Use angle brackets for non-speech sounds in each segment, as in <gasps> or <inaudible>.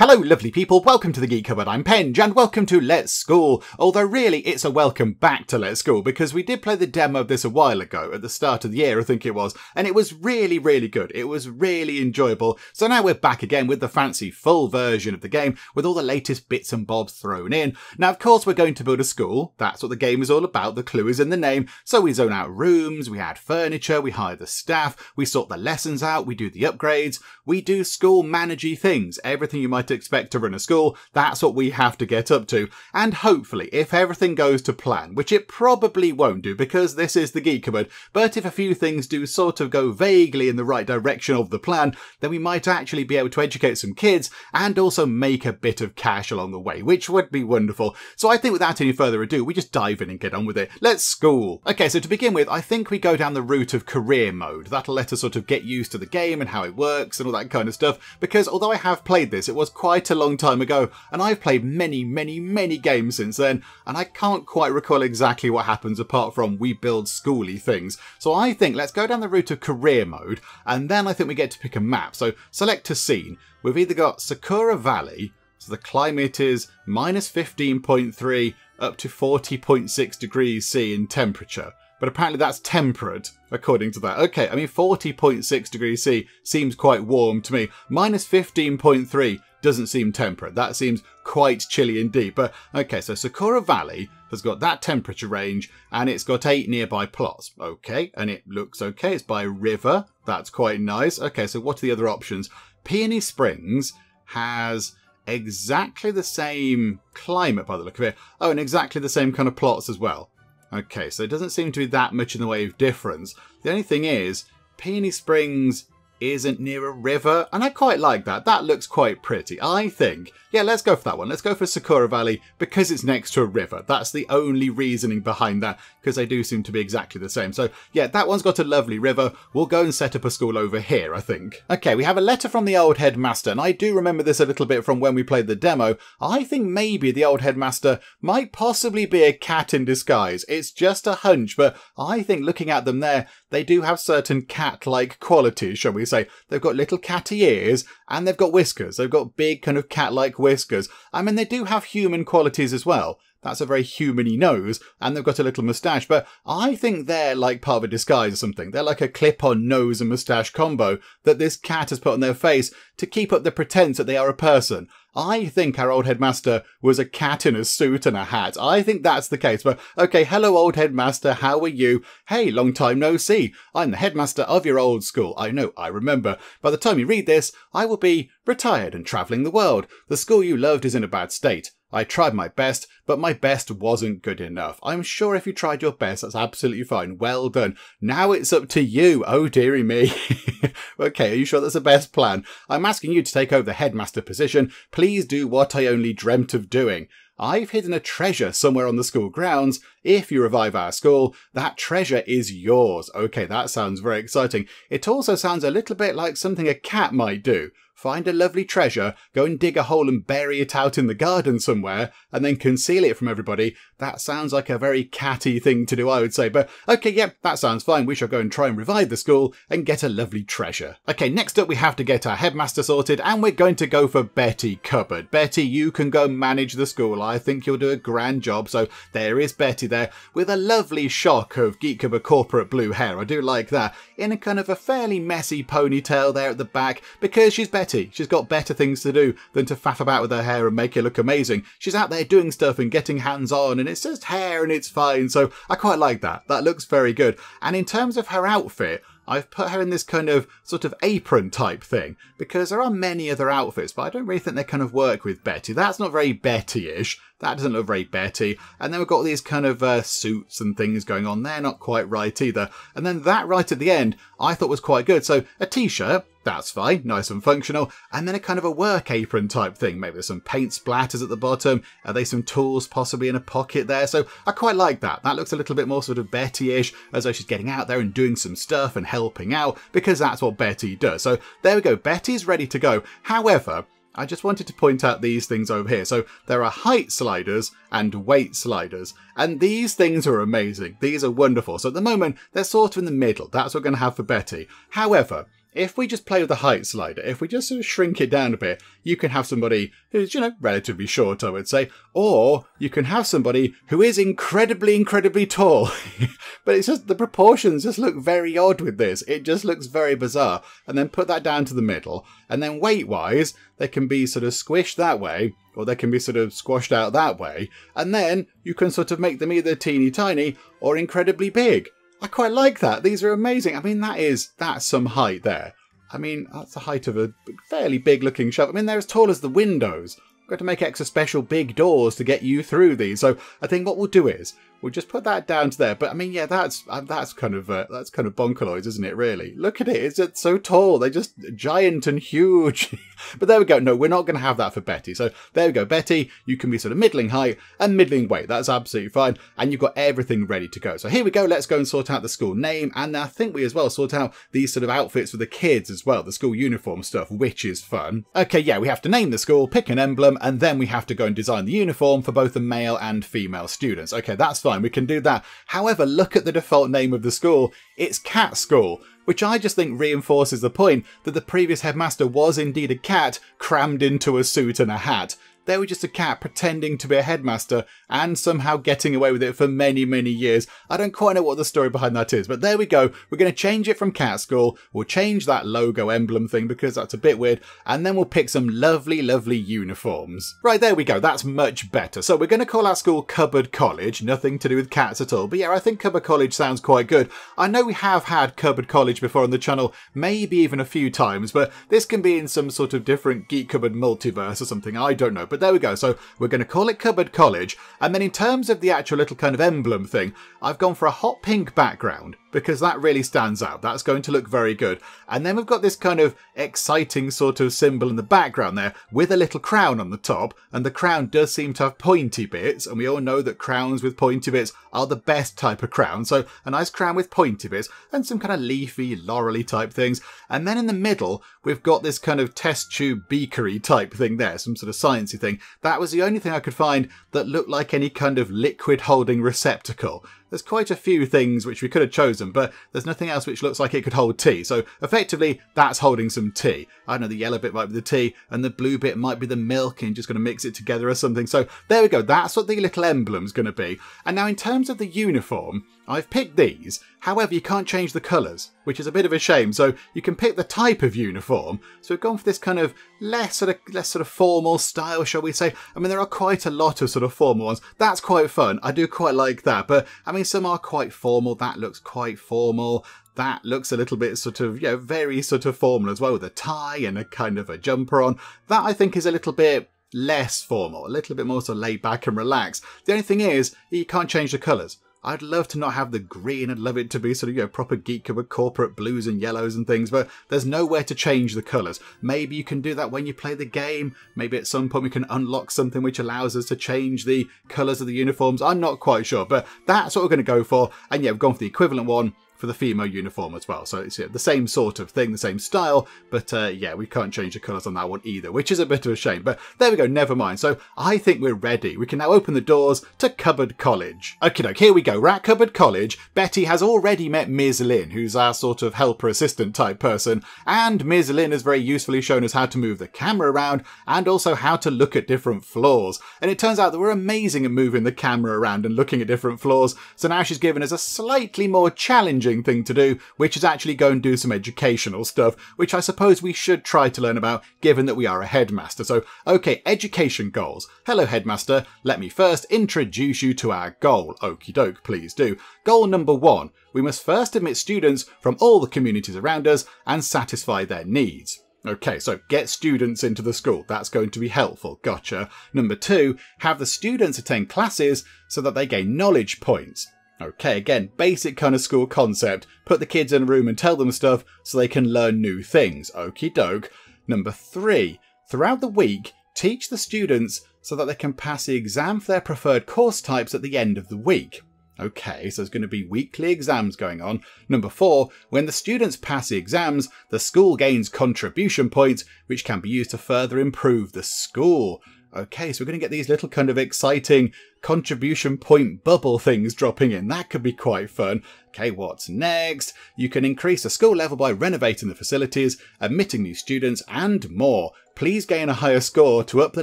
Hello, lovely people. Welcome to the Geek Cupboard. I'm Penge, and welcome to Let's School. Although, really, it's a welcome back to Let's School because we did play the demo of this a while ago at the start of the year, I think it was, and it was really, really good. It was really enjoyable. So now we're back again with the fancy full version of the game with all the latest bits and bobs thrown in. Now, of course, we're going to build a school. That's what the game is all about. The clue is in the name. So we zone out rooms, we add furniture, we hire the staff, we sort the lessons out, we do the upgrades, we do school managey things, everything you might expect to run a school, that's what we have to get up to. And hopefully, if everything goes to plan, which it probably won't do because this is the Geek Cupboard, but if a few things do sort of go vaguely in the right direction of the plan, then we might actually be able to educate some kids and also make a bit of cash along the way, which would be wonderful. So I think without any further ado, we just dive in and get on with it. Let's school. Okay, so to begin with, I think we go down the route of career mode. That'll let us sort of get used to the game and how it works and all that kind of stuff, because although I have played this, it was quite a long time ago, and I've played many, many, many games since then, and I can't quite recall exactly what happens apart from we build schooly things. So I think let's go down the route of career mode, and then I think we get to pick a map. So select a scene. We've either got Sakura Valley, so the climate is minus 15.3 up to 40.6 degrees C in temperature. But apparently that's temperate, according to that. Okay, I mean 40.6 degrees C seems quite warm to me. Minus 15.3 doesn't seem temperate. That seems quite chilly indeed. But okay, so Sakura Valley has got that temperature range and it's got eight nearby plots. Okay, and it looks okay. It's by river. That's quite nice. Okay, so what are the other options? Peony Springs has exactly the same climate by the look of it. Oh, and exactly the same kind of plots as well. Okay, so it doesn't seem to be that much in the way of difference. The only thing is, Peony Springs isn't near a river, and I quite like that. That looks quite pretty. I think, yeah, let's go for that one. Let's go for Sakura Valley because it's next to a river. That's the only reasoning behind that, because they do seem to be exactly the same. So, yeah, that one's got a lovely river. We'll go and set up a school over here, I think. Okay, we have a letter from the old headmaster, and I do remember this a little bit from when we played the demo. I think maybe the old headmaster might possibly be a cat in disguise. It's just a hunch, but I think looking at them there, they do have certain cat-like qualities, shall we say. They've got little catty ears and they've got whiskers. They've got big kind of cat-like whiskers. I mean, they do have human qualities as well. That's a very humany nose, and they've got a little moustache, but I think they're like part of a disguise or something. They're like a clip-on nose and moustache combo that this cat has put on their face to keep up the pretense that they are a person. I think our old headmaster was a cat in a suit and a hat. I think that's the case. But okay, hello, old headmaster. How are you? Hey, long time no see. I'm the headmaster of your old school. I know, I remember. By the time you read this, I will be retired and travelling the world. The school you loved is in a bad state. I tried my best, but my best wasn't good enough. I'm sure if you tried your best, that's absolutely fine. Well done. Now it's up to you. Oh, dearie me. <laughs> okay, are you sure that's the best plan? I'm asking you to take over the headmaster position. Please do what I only dreamt of doing. I've hidden a treasure somewhere on the school grounds. If you revive our school, that treasure is yours. Okay, that sounds very exciting. It also sounds a little bit like something a cat might do find a lovely treasure, go and dig a hole and bury it out in the garden somewhere, and then conceal it from everybody. That sounds like a very catty thing to do, I would say. But okay, yep, yeah, that sounds fine. We shall go and try and revive the school and get a lovely treasure. Okay, next up we have to get our headmaster sorted, and we're going to go for Betty Cupboard. Betty, you can go manage the school. I think you'll do a grand job. So there is Betty there with a lovely shock of Geek corporate blue hair. I do like that. In a kind of a fairly messy ponytail there at the back because she's Betty Betty. She's got better things to do than to faff about with her hair and make it look amazing. She's out there doing stuff and getting hands on, and it's just hair and it's fine. So I quite like that. That looks very good. And in terms of her outfit, I've put her in this kind of sort of apron type thing because there are many other outfits, but I don't really think they kind of work with Betty. That's not very Betty-ish. That doesn't look very Betty. And then we've got these kind of uh, suits and things going on. They're not quite right either. And then that right at the end, I thought was quite good. So a t-shirt, that's fine, nice and functional. And then a kind of a work apron type thing. Maybe there's some paint splatters at the bottom. Are they some tools possibly in a pocket there? So I quite like that. That looks a little bit more sort of Betty-ish, as though she's getting out there and doing some stuff and helping out, because that's what Betty does. So there we go. Betty's ready to go. However, I just wanted to point out these things over here. So there are height sliders and weight sliders. And these things are amazing. These are wonderful. So at the moment, they're sort of in the middle. That's what we're going to have for Betty. However, if we just play with the height slider, if we just sort of shrink it down a bit, you can have somebody who's, you know, relatively short, I would say, or you can have somebody who is incredibly, incredibly tall. <laughs> but it's just the proportions just look very odd with this. It just looks very bizarre. And then put that down to the middle. And then weight wise, they can be sort of squished that way, or they can be sort of squashed out that way. And then you can sort of make them either teeny tiny or incredibly big. I quite like that. These are amazing. I mean, that is that's some height there. I mean, that's the height of a fairly big looking shop. I mean, they're as tall as the windows. We've got to make extra special big doors to get you through these. So I think what we'll do is We'll just put that down to there. But I mean, yeah, that's uh, that's kind of uh, that's kind of bonkaloids, isn't it? Really, look at it. It's, it's so tall. They're just giant and huge. <laughs> but there we go. No, we're not going to have that for Betty. So there we go. Betty, you can be sort of middling height and middling weight. That's absolutely fine. And you've got everything ready to go. So here we go. Let's go and sort out the school name. And I think we as well sort out these sort of outfits for the kids as well, the school uniform stuff, which is fun. Okay, yeah, we have to name the school, pick an emblem, and then we have to go and design the uniform for both the male and female students. Okay, that's fine fine, we can do that. However, look at the default name of the school. It's Cat School, which I just think reinforces the point that the previous headmaster was indeed a cat crammed into a suit and a hat. They were just a cat pretending to be a headmaster and somehow getting away with it for many, many years. I don't quite know what the story behind that is, but there we go. We're going to change it from Cat School. We'll change that logo emblem thing because that's a bit weird, and then we'll pick some lovely, lovely uniforms. Right, there we go. That's much better. So we're going to call our school Cupboard College. Nothing to do with cats at all. But yeah, I think Cupboard College sounds quite good. I know we have had Cupboard College before on the channel, maybe even a few times, but this can be in some sort of different Geek Cupboard multiverse or something. I don't know. But there we go. So we're going to call it Cupboard College. And then in terms of the actual little kind of emblem thing, I've gone for a hot pink background because that really stands out. That's going to look very good. And then we've got this kind of exciting sort of symbol in the background there with a little crown on the top. And the crown does seem to have pointy bits. And we all know that crowns with pointy bits are the best type of crown. So a nice crown with pointy bits and some kind of leafy, laurely type things. And then in the middle, we've got this kind of test tube beakery type thing there, some sort of sciencey thing. That was the only thing I could find that looked like any kind of liquid holding receptacle. There's quite a few things which we could have chosen, but there's nothing else which looks like it could hold tea. So effectively, that's holding some tea. I don't know, the yellow bit might be the tea, and the blue bit might be the milk, and just going to mix it together or something. So there we go. That's what the little emblem's going to be. And now in terms of the uniform, I've picked these, however you can't change the colours, which is a bit of a shame, so you can pick the type of uniform. So we've gone for this kind of less sort of less sort of formal style, shall we say. I mean there are quite a lot of sort of formal ones. That's quite fun. I do quite like that. But I mean some are quite formal. That looks quite formal that looks a little bit sort of, you know, very sort of formal as well, with a tie and a kind of a jumper on. That I think is a little bit less formal, a little bit more sort of laid back and relaxed. The only thing is, you can't change the colours. I'd love to not have the green. I'd love it to be sort of, you know, proper geek with corporate blues and yellows and things, but there's nowhere to change the colours. Maybe you can do that when you play the game. Maybe at some point we can unlock something which allows us to change the colours of the uniforms. I'm not quite sure, but that's what we're going to go for. And yeah, we've gone for the equivalent one for the female uniform as well. So it's the same sort of thing, the same style, but uh, yeah, we can't change the colours on that one either, which is a bit of a shame. But there we go, never mind. So I think we're ready. We can now open the doors to Cupboard College. Okay, doke, here we go. We're Cupboard College. Betty has already met Ms. Lynn, who's our sort of helper assistant type person, and Ms. Lynn has very usefully shown us how to move the camera around and also how to look at different floors. And it turns out that we're amazing at moving the camera around and looking at different floors, so now she's given us a slightly more challenging thing to do, which is actually go and do some educational stuff, which I suppose we should try to learn about given that we are a headmaster. So, okay, education goals. Hello, headmaster. Let me first introduce you to our goal. Okie doke, please do. Goal number one. We must first admit students from all the communities around us and satisfy their needs. Okay, so get students into the school. That's going to be helpful. Gotcha. Number two, have the students attend classes so that they gain knowledge points. Okay, again, basic kind of school concept. Put the kids in a room and tell them stuff so they can learn new things. Okie doke. Number three, throughout the week, teach the students so that they can pass the exam for their preferred course types at the end of the week. Okay, so there's going to be weekly exams going on. Number four, when the students pass the exams, the school gains contribution points, which can be used to further improve the school. Okay, so we're going to get these little kind of exciting contribution point bubble things dropping in. That could be quite fun. Okay, what's next? You can increase the school level by renovating the facilities, admitting new students, and more. Please gain a higher score to up the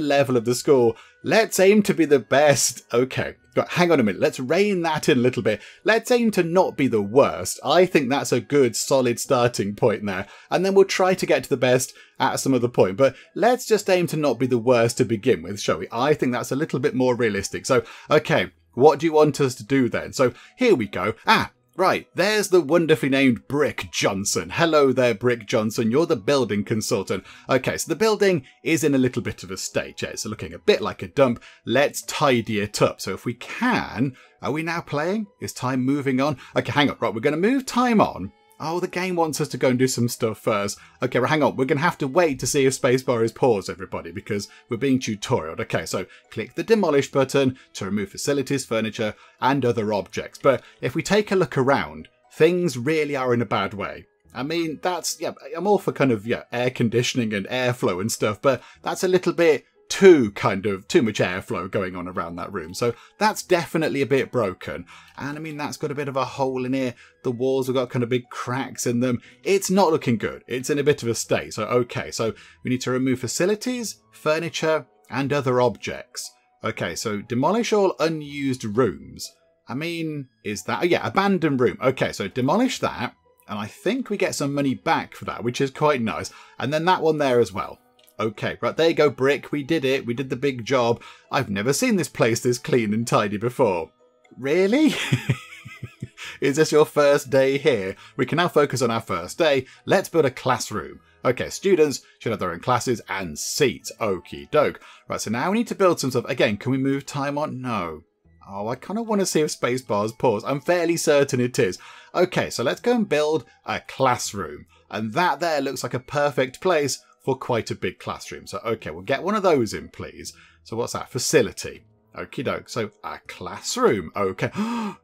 level of the school. Let's aim to be the best. Okay, hang on a minute. Let's rein that in a little bit. Let's aim to not be the worst. I think that's a good, solid starting point there. And then we'll try to get to the best at some other point. But let's just aim to not be the worst to begin with, shall we? I think that's a little bit more realistic. So, okay, what do you want us to do then? So here we go. Ah, Right, there's the wonderfully named Brick Johnson. Hello there, Brick Johnson. You're the building consultant. Okay, so the building is in a little bit of a state. Yeah, it's looking a bit like a dump. Let's tidy it up. So if we can, are we now playing? Is time moving on? Okay, hang on. Right, we're going to move time on Oh, the game wants us to go and do some stuff first. Okay, well, hang on. We're going to have to wait to see if spacebar is paused, everybody, because we're being tutorialed. Okay, so click the demolish button to remove facilities, furniture, and other objects. But if we take a look around, things really are in a bad way. I mean, that's, yeah, I'm all for kind of, yeah, air conditioning and airflow and stuff, but that's a little bit too kind of too much airflow going on around that room. So that's definitely a bit broken. And I mean, that's got a bit of a hole in here. The walls have got kind of big cracks in them. It's not looking good. It's in a bit of a state. So, okay, so we need to remove facilities, furniture, and other objects. Okay, so demolish all unused rooms. I mean, is that, oh yeah, abandoned room. Okay, so demolish that. And I think we get some money back for that, which is quite nice. And then that one there as well. Okay, right, there you go, Brick. We did it. We did the big job. I've never seen this place this clean and tidy before. Really? <laughs> Is this your first day here? We can now focus on our first day. Let's build a classroom. Okay, students should have their own classes and seats. Okie doke. Right, so now we need to build some stuff. Again, can we move time on? No. Oh, I kind of want to see if spacebar's pause. I'm fairly certain it is. Okay, so let's go and build a classroom. And that there looks like a perfect place for quite a big classroom. So, okay, we'll get one of those in, please. So what's that? Facility. Okie doke. So a classroom. Okay. <gasps>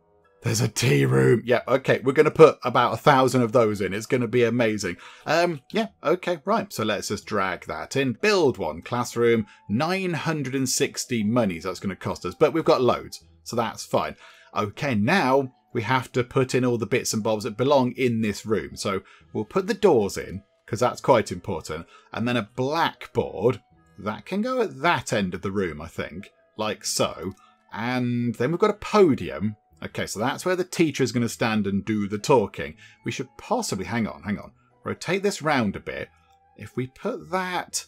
There's a tea room. Yeah, okay. We're going to put about a thousand of those in. It's going to be amazing. Um, yeah, okay, right. So let's just drag that in. Build one classroom. 960 monies that's going to cost us. But we've got loads, so that's fine. Okay, now we have to put in all the bits and bobs that belong in this room. So we'll put the doors in because that's quite important. And then a blackboard that can go at that end of the room, I think, like so. And then we've got a podium. Okay, so that's where the teacher is going to stand and do the talking. We should possibly, hang on, hang on, rotate this round a bit. If we put that,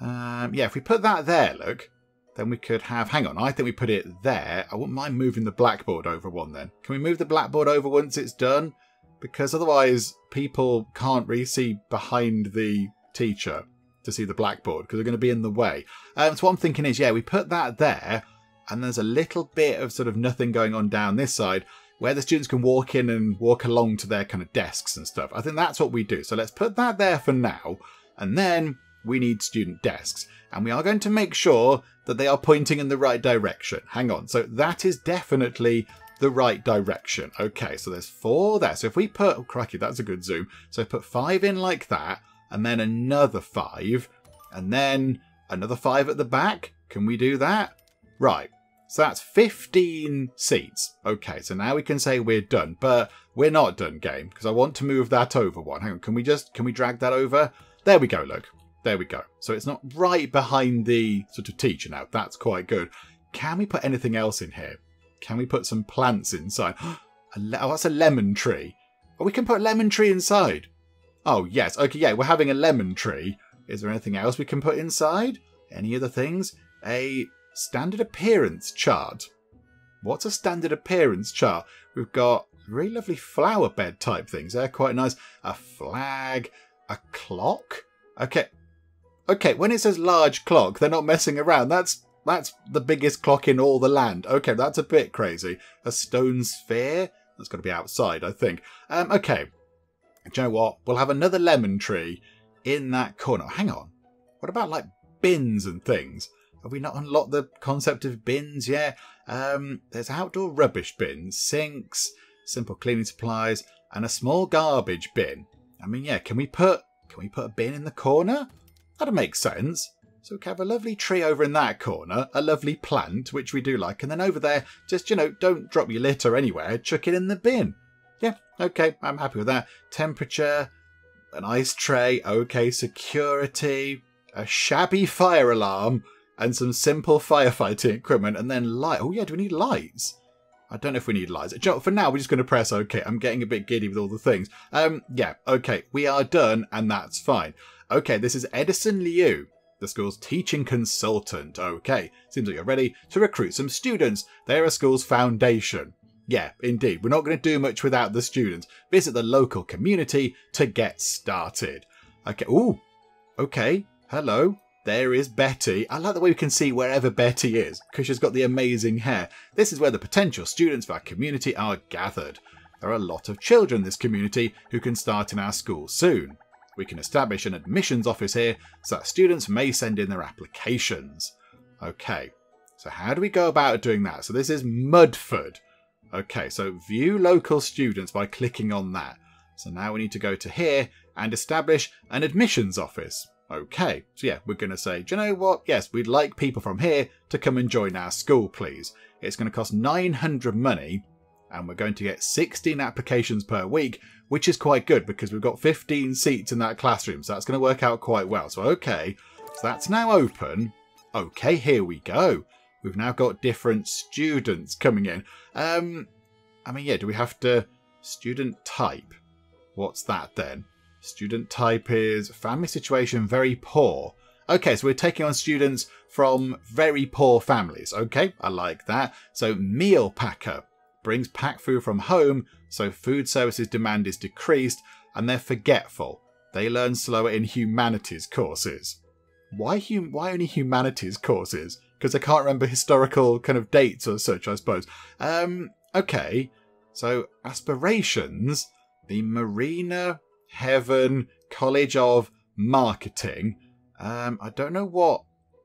um, yeah, if we put that there, look, then we could have, hang on, I think we put it there. I wouldn't mind moving the blackboard over one then. Can we move the blackboard over once it's done? Because otherwise people can't really see behind the teacher to see the blackboard because they're going to be in the way. Um, so what I'm thinking is, yeah, we put that there, and there's a little bit of sort of nothing going on down this side where the students can walk in and walk along to their kind of desks and stuff. I think that's what we do. So let's put that there for now, and then we need student desks. And we are going to make sure that they are pointing in the right direction. Hang on. So that is definitely the right direction. Okay, so there's four there. So if we put, oh crikey, that's a good zoom. So put five in like that, and then another five, and then another five at the back. Can we do that? Right. So that's 15 seats. Okay, so now we can say we're done, but we're not done, game, because I want to move that over one. Hang on, can we just, can we drag that over? There we go, look. There we go. So it's not right behind the sort of teacher now. That's quite good. Can we put anything else in here? Can we put some plants inside? <gasps> oh, that's a lemon tree. Oh, we can put a lemon tree inside. Oh, yes. Okay, yeah, we're having a lemon tree. Is there anything else we can put inside? Any other things? A standard appearance chart. What's a standard appearance chart? We've got really lovely flower bed type things. They're quite nice. A flag, a clock. Okay. Okay, when it says large clock, they're not messing around. That's that's the biggest clock in all the land. Okay, that's a bit crazy. A stone sphere? That's got to be outside, I think. Um, okay. Do you know what? We'll have another lemon tree in that corner. Hang on. What about like bins and things? Have we not unlocked the concept of bins yet? Um, there's outdoor rubbish bins, sinks, simple cleaning supplies, and a small garbage bin. I mean, yeah, can we put can we put a bin in the corner? That'd make sense. So we can have a lovely tree over in that corner, a lovely plant, which we do like, and then over there, just, you know, don't drop your litter anywhere, chuck it in the bin. Yeah, okay, I'm happy with that. Temperature, an ice tray, okay, security, a shabby fire alarm, and some simple firefighting equipment, and then light. Oh, yeah, do we need lights? I don't know if we need lights. For now, we're just going to press OK. I'm getting a bit giddy with all the things. Um, yeah, okay, we are done, and that's fine. Okay, this is Edison Liu the school's teaching consultant. Okay, seems like you're ready to recruit some students. They're a school's foundation. Yeah, indeed. We're not going to do much without the students. Visit the local community to get started. Okay. Ooh. Okay. Hello. There is Betty. I like the way we can see wherever Betty is because she's got the amazing hair. This is where the potential students of our community are gathered. There are a lot of children in this community who can start in our school soon. We can establish an admissions office here so that students may send in their applications. Okay, so how do we go about doing that? So this is Mudford. Okay, so view local students by clicking on that. So now we need to go to here and establish an admissions office. Okay, so yeah, we're going to say, do you know what? Yes, we'd like people from here to come and join our school, please. It's going to cost 900 money and we're going to get 16 applications per week, which is quite good because we've got 15 seats in that classroom, so that's going to work out quite well. So, okay, so that's now open. Okay, here we go. We've now got different students coming in. Um, I mean, yeah, do we have to... Student type. What's that then? Student type is family situation very poor. Okay, so we're taking on students from very poor families. Okay, I like that. So meal packer brings packed food from home, so food services demand is decreased, and they're forgetful. They learn slower in humanities courses. Why hum- why only humanities courses? Because I can't remember historical kind of dates or such, I suppose. Um, okay, so aspirations, the Marina Heaven College of Marketing. Um, I don't know what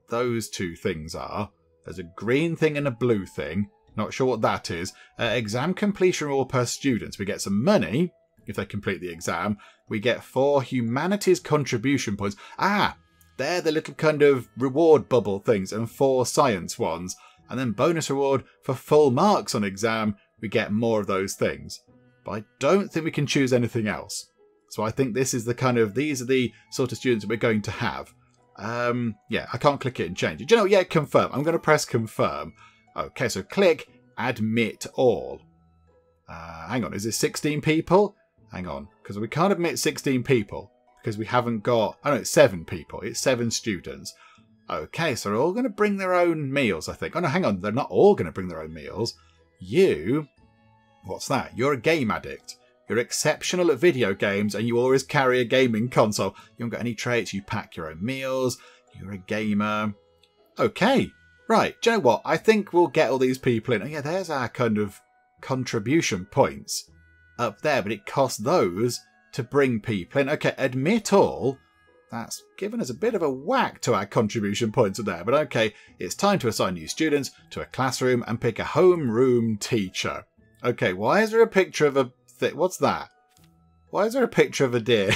those two things are. There's a green thing and a blue thing. Not sure what that is. Uh, exam completion rule per student. We get some money if they complete the exam. We get four humanities contribution points. Ah, they're the little kind of reward bubble things, and four science ones. And then bonus reward for full marks on exam. We get more of those things. But I don't think we can choose anything else. So I think this is the kind of, these are the sort of students we're going to have. Um, yeah, I can't click it and change it. Do you know, yeah, confirm. I'm going to press confirm. Okay, so click admit all. Uh, hang on, is it 16 people? Hang on, because we can't admit 16 people because we haven't got. Oh no, it's seven people. It's seven students. Okay, so they're all going to bring their own meals, I think. Oh no, hang on, they're not all going to bring their own meals. You, what's that? You're a game addict. You're exceptional at video games and you always carry a gaming console. You haven't got any traits, you pack your own meals, you're a gamer. Okay, Right, do you know what? I think we'll get all these people in. Oh, yeah, there's our kind of contribution points up there, but it costs those to bring people in. Okay, admit all. That's given us a bit of a whack to our contribution points there, but okay, it's time to assign new students to a classroom and pick a homeroom teacher. Okay, why is there a picture of a th- what's that? Why is there a picture of a deer?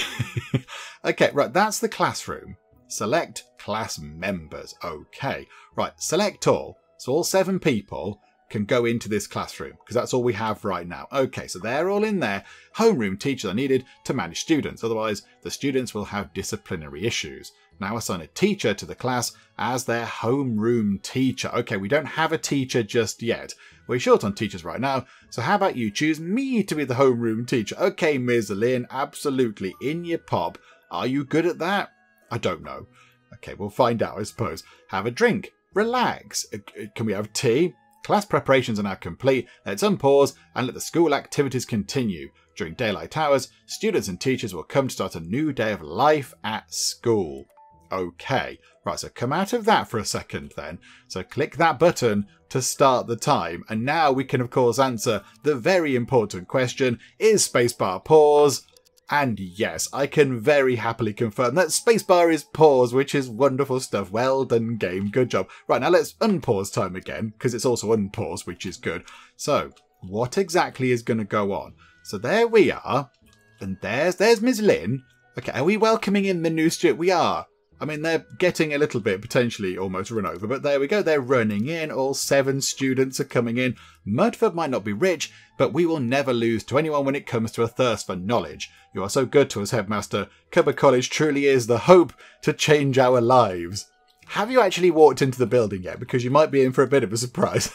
<laughs> okay, right, that's the classroom. Select class members. Okay, right, select all. So all seven people can go into this classroom because that's all we have right now. Okay, so they're all in there. Homeroom teachers are needed to manage students, otherwise the students will have disciplinary issues. Now assign a teacher to the class as their homeroom teacher. Okay, we don't have a teacher just yet. We're short on teachers right now, so how about you choose me to be the homeroom teacher? Okay, Ms. Lynn, absolutely, in your pop. Are you good at that? I don't know. Okay, we'll find out, I suppose. Have a drink. Relax. Uh, uh, can we have tea? Class preparations are now complete. Let's unpause and let the school activities continue. During daylight hours, students and teachers will come to start a new day of life at school. Okay, right, so come out of that for a second then. So click that button to start the time. And now we can, of course, answer the very important question Is spacebar pause and yes, I can very happily confirm that spacebar is pause, which is wonderful stuff. Well done, game. Good job. Right, now let's unpause time again, because it's also unpause, which is good. So, what exactly is going to go on? So there we are. And there's there's Ms. Lynn. Okay, are we welcoming in the new student? We are. I mean, they're getting a little bit potentially almost run over, but there we go. They're running in. All seven students are coming in. Mudford might not be rich, but we will never lose to anyone when it comes to a thirst for knowledge. You are so good to us, Headmaster. Cupboard College truly is the hope to change our lives. Have you actually walked into the building yet? Because you might be in for a bit of a surprise.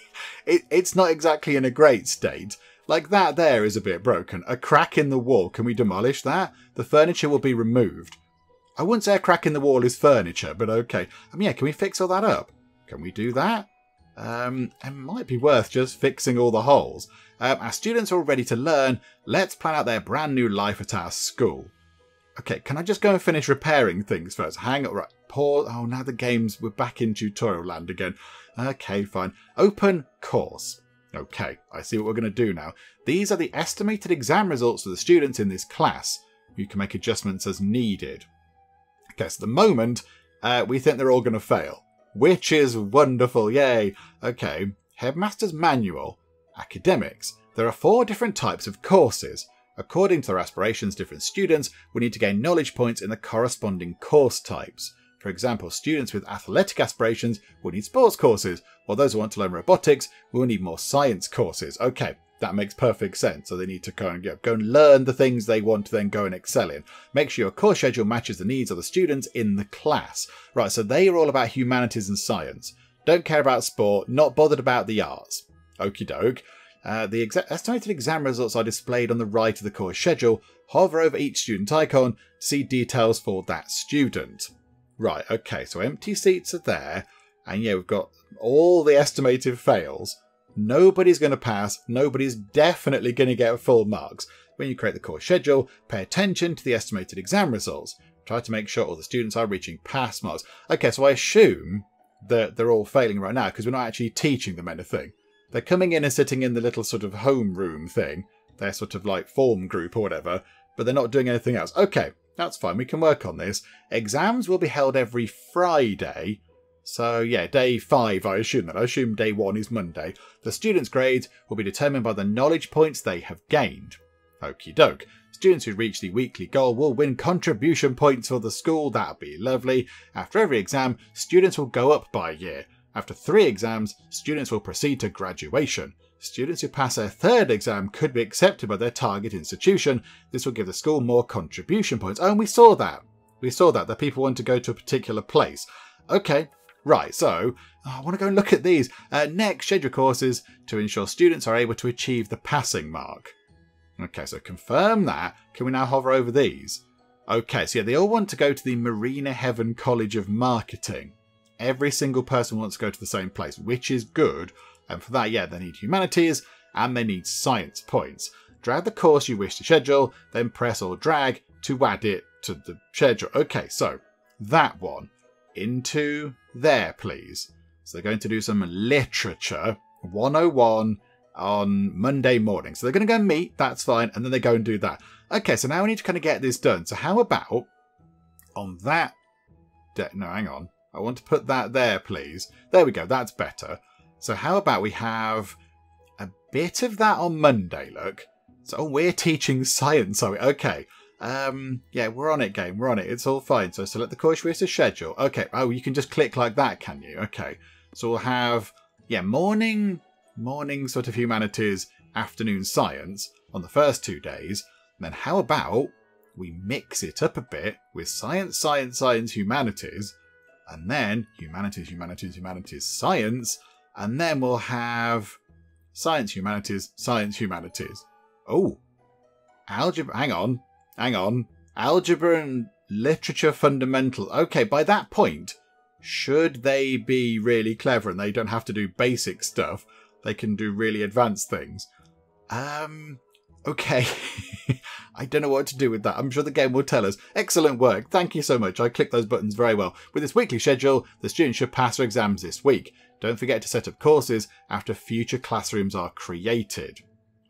<laughs> it, it's not exactly in a great state. Like that there is a bit broken. A crack in the wall. Can we demolish that? The furniture will be removed. I wouldn't say a crack in the wall is furniture, but okay. I mean, yeah, can we fix all that up? Can we do that? Um, it might be worth just fixing all the holes. Um, our students are all ready to learn. Let's plan out their brand new life at our school. Okay, can I just go and finish repairing things first? Hang on, right, pause. Oh, now the games, we're back in tutorial land again. Okay, fine. Open course. Okay, I see what we're going to do now. These are the estimated exam results for the students in this class. You can make adjustments as needed. At the moment, uh, we think they're all going to fail, which is wonderful. Yay. Okay, Headmaster's Manual, Academics. There are four different types of courses. According to their aspirations, different students will need to gain knowledge points in the corresponding course types. For example, students with athletic aspirations will need sports courses, while those who want to learn robotics will need more science courses. Okay, that makes perfect sense. So they need to go and, go and learn the things they want to then go and excel in. Make sure your course schedule matches the needs of the students in the class. Right, so they are all about humanities and science. Don't care about sport, not bothered about the arts. Okie doke. Uh, the exa estimated exam results are displayed on the right of the course schedule. Hover over each student icon, see details for that student. Right, okay, so empty seats are there, and yeah, we've got all the estimated fails. Nobody's going to pass. Nobody's definitely going to get full marks. When you create the course schedule, pay attention to the estimated exam results. Try to make sure all the students are reaching pass marks. Okay, so I assume that they're all failing right now because we're not actually teaching them anything. They're coming in and sitting in the little sort of homeroom thing. They're sort of like form group or whatever, but they're not doing anything else. Okay, that's fine. We can work on this. Exams will be held every Friday so yeah, day five, I assume that. I assume day one is Monday. The students' grades will be determined by the knowledge points they have gained. Okie doke. Students who reach the weekly goal will win contribution points for the school. That'll be lovely. After every exam, students will go up by a year. After three exams, students will proceed to graduation. Students who pass their third exam could be accepted by their target institution. This will give the school more contribution points. Oh, and we saw that. We saw that, that people want to go to a particular place. Okay, Right, so oh, I want to go and look at these. Uh, next, schedule courses to ensure students are able to achieve the passing mark. Okay, so confirm that. Can we now hover over these? Okay, so yeah, they all want to go to the Marina Heaven College of Marketing. Every single person wants to go to the same place, which is good. And for that, yeah, they need humanities and they need science points. Drag the course you wish to schedule, then press or drag to add it to the schedule. Okay, so that one into there, please. So they're going to do some literature 101 on Monday morning. So they're going to go meet, that's fine, and then they go and do that. Okay, so now we need to kind of get this done. So how about on that... no, hang on. I want to put that there, please. There we go, that's better. So how about we have a bit of that on Monday, look. So oh, we're teaching science, are we? Okay. Um, yeah, we're on it, game. We're on it. It's all fine. So select the course you wish to schedule. Okay. Oh, you can just click like that, can you? Okay. So we'll have, yeah, morning, morning sort of humanities, afternoon science on the first two days. And then how about we mix it up a bit with science, science, science, humanities, and then humanities, humanities, humanities, science, and then we'll have science, humanities, science, humanities. Oh, algebra. Hang on. Hang on. Algebra and literature fundamental. Okay, by that point, should they be really clever and they don't have to do basic stuff, they can do really advanced things. Um, okay. <laughs> I don't know what to do with that. I'm sure the game will tell us. Excellent work. Thank you so much. I clicked those buttons very well. With this weekly schedule, the students should pass their exams this week. Don't forget to set up courses after future classrooms are created.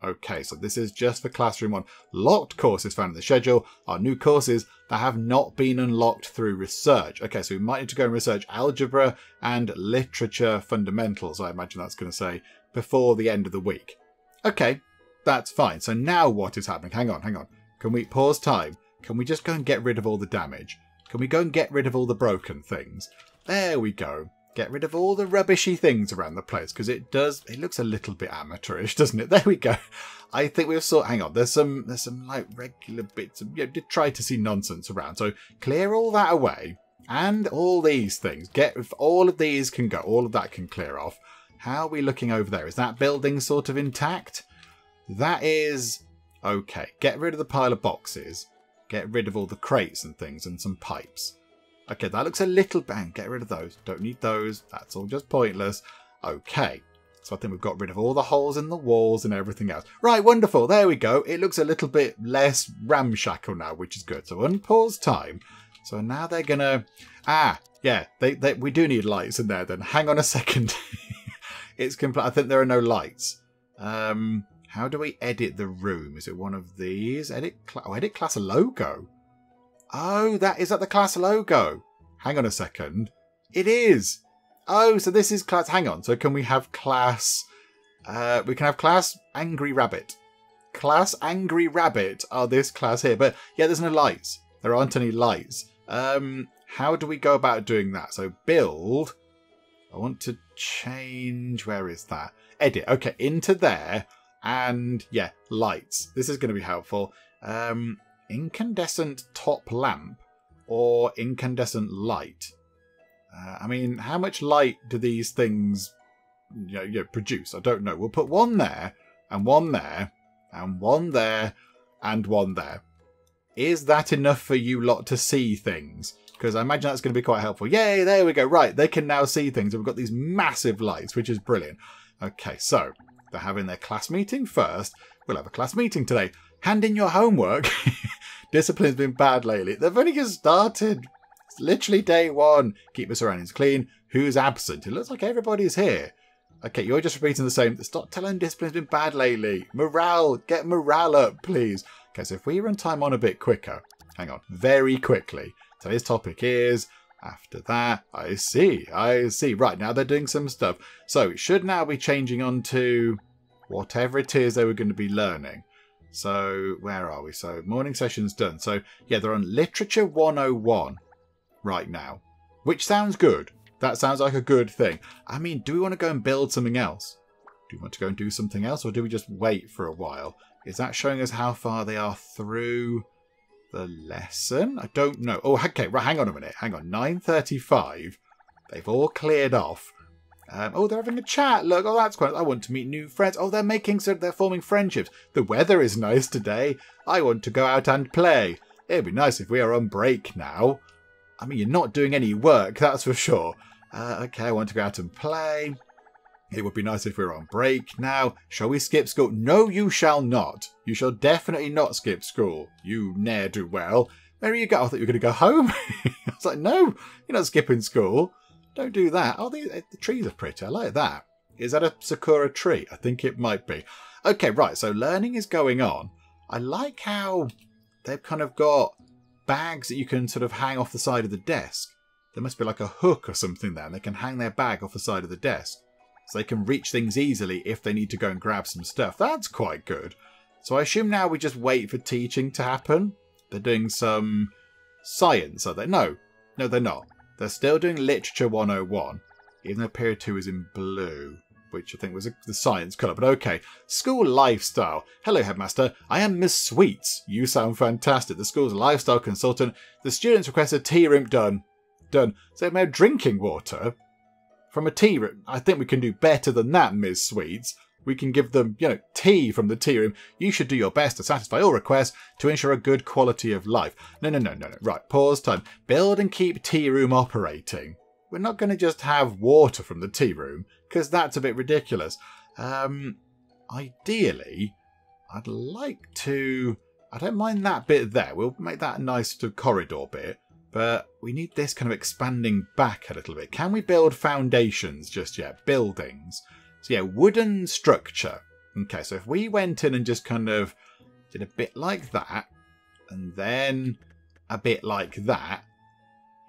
Okay, so this is just for Classroom 1. Locked courses found in the schedule are new courses that have not been unlocked through research. Okay, so we might need to go and research algebra and literature fundamentals, I imagine that's going to say, before the end of the week. Okay, that's fine. So now what is happening? Hang on, hang on. Can we pause time? Can we just go and get rid of all the damage? Can we go and get rid of all the broken things? There we go. Get rid of all the rubbishy things around the place because it does. It looks a little bit amateurish, <laughs> doesn't it? There we go. I think we've sort. Hang on. There's some. There's some like regular bits. Of, you know, try to see nonsense around. So clear all that away and all these things. Get if all of these can go. All of that can clear off. How are we looking over there? Is that building sort of intact? That is okay. Get rid of the pile of boxes. Get rid of all the crates and things and some pipes. Okay, that looks a little bang. Get rid of those. Don't need those. That's all just pointless. Okay. So I think we've got rid of all the holes in the walls and everything else. Right, wonderful. There we go. It looks a little bit less ramshackle now, which is good. So unpause time. So now they're gonna ah yeah they, they we do need lights in there. Then hang on a second. <laughs> it's complete. I think there are no lights. Um, how do we edit the room? Is it one of these? Edit oh, edit class logo. Oh, that is that the class logo. Hang on a second. It is. Oh, so this is class. Hang on. So can we have class? Uh, we can have class Angry Rabbit. Class Angry Rabbit are this class here. But yeah, there's no lights. There aren't any lights. Um, how do we go about doing that? So build. I want to change. Where is that? Edit. Okay, into there. And yeah, lights. This is going to be helpful. Um, incandescent top lamp or incandescent light. Uh, I mean, how much light do these things you know, you know, produce? I don't know. We'll put one there, and one there, and one there, and one there. Is that enough for you lot to see things? Because I imagine that's going to be quite helpful. Yay, there we go. Right, they can now see things. We've got these massive lights, which is brilliant. Okay, so they're having their class meeting first. We'll have a class meeting today. Hand in your homework. <laughs> Discipline's been bad lately. They've only just started. It's literally day one. Keep the surroundings clean. Who's absent? It looks like everybody's here. Okay, you're just repeating the same. Stop telling discipline's been bad lately. Morale. Get morale up, please. Okay, so if we run time on a bit quicker. Hang on. Very quickly. Today's topic is after that, I see, I see. Right, now they're doing some stuff. So it should now be changing on to whatever it is they were going to be learning. So where are we? So morning session's done. So yeah, they're on Literature 101 right now, which sounds good. That sounds like a good thing. I mean, do we want to go and build something else? Do we want to go and do something else or do we just wait for a while? Is that showing us how far they are through the lesson? I don't know. Oh, okay, right, hang on a minute. Hang on. 9.35. They've all cleared off. Um, oh, they're having a chat. Look, oh, that's quite. I want to meet new friends. Oh, they're making so they're forming friendships. The weather is nice today. I want to go out and play. It'd be nice if we are on break now. I mean, you're not doing any work, that's for sure. Uh, okay, I want to go out and play. It would be nice if we were on break now. Shall we skip school? No, you shall not. You shall definitely not skip school. You ne'er do well. Where are you go? I thought you were going to go home. <laughs> I was like, no, you're not skipping school. Don't do that. Oh, the, the trees are pretty. I like that. Is that a sakura tree? I think it might be. Okay, right. So learning is going on. I like how they've kind of got bags that you can sort of hang off the side of the desk. There must be like a hook or something there, and they can hang their bag off the side of the desk. So they can reach things easily if they need to go and grab some stuff. That's quite good. So I assume now we just wait for teaching to happen. They're doing some science, are they? No, no, they're not. They're still doing Literature 101, even though Period 2 is in blue, which I think was the science colour. But okay, school lifestyle. Hello, Headmaster. I am Miss Sweets. You sound fantastic. The school's lifestyle consultant. The students request a tea room done. Done. So they made drinking water from a tea room. I think we can do better than that, Miss Sweets. We can give them, you know, tea from the tea room. You should do your best to satisfy all requests to ensure a good quality of life. No, no, no, no, no. Right, pause time. Build and keep tea room operating. We're not going to just have water from the tea room, because that's a bit ridiculous. Um, ideally, I'd like to... I don't mind that bit there. We'll make that a nice sort of corridor bit. But we need this kind of expanding back a little bit. Can we build foundations just yet? Buildings. So yeah, wooden structure. Okay, so if we went in and just kind of did a bit like that, and then a bit like that,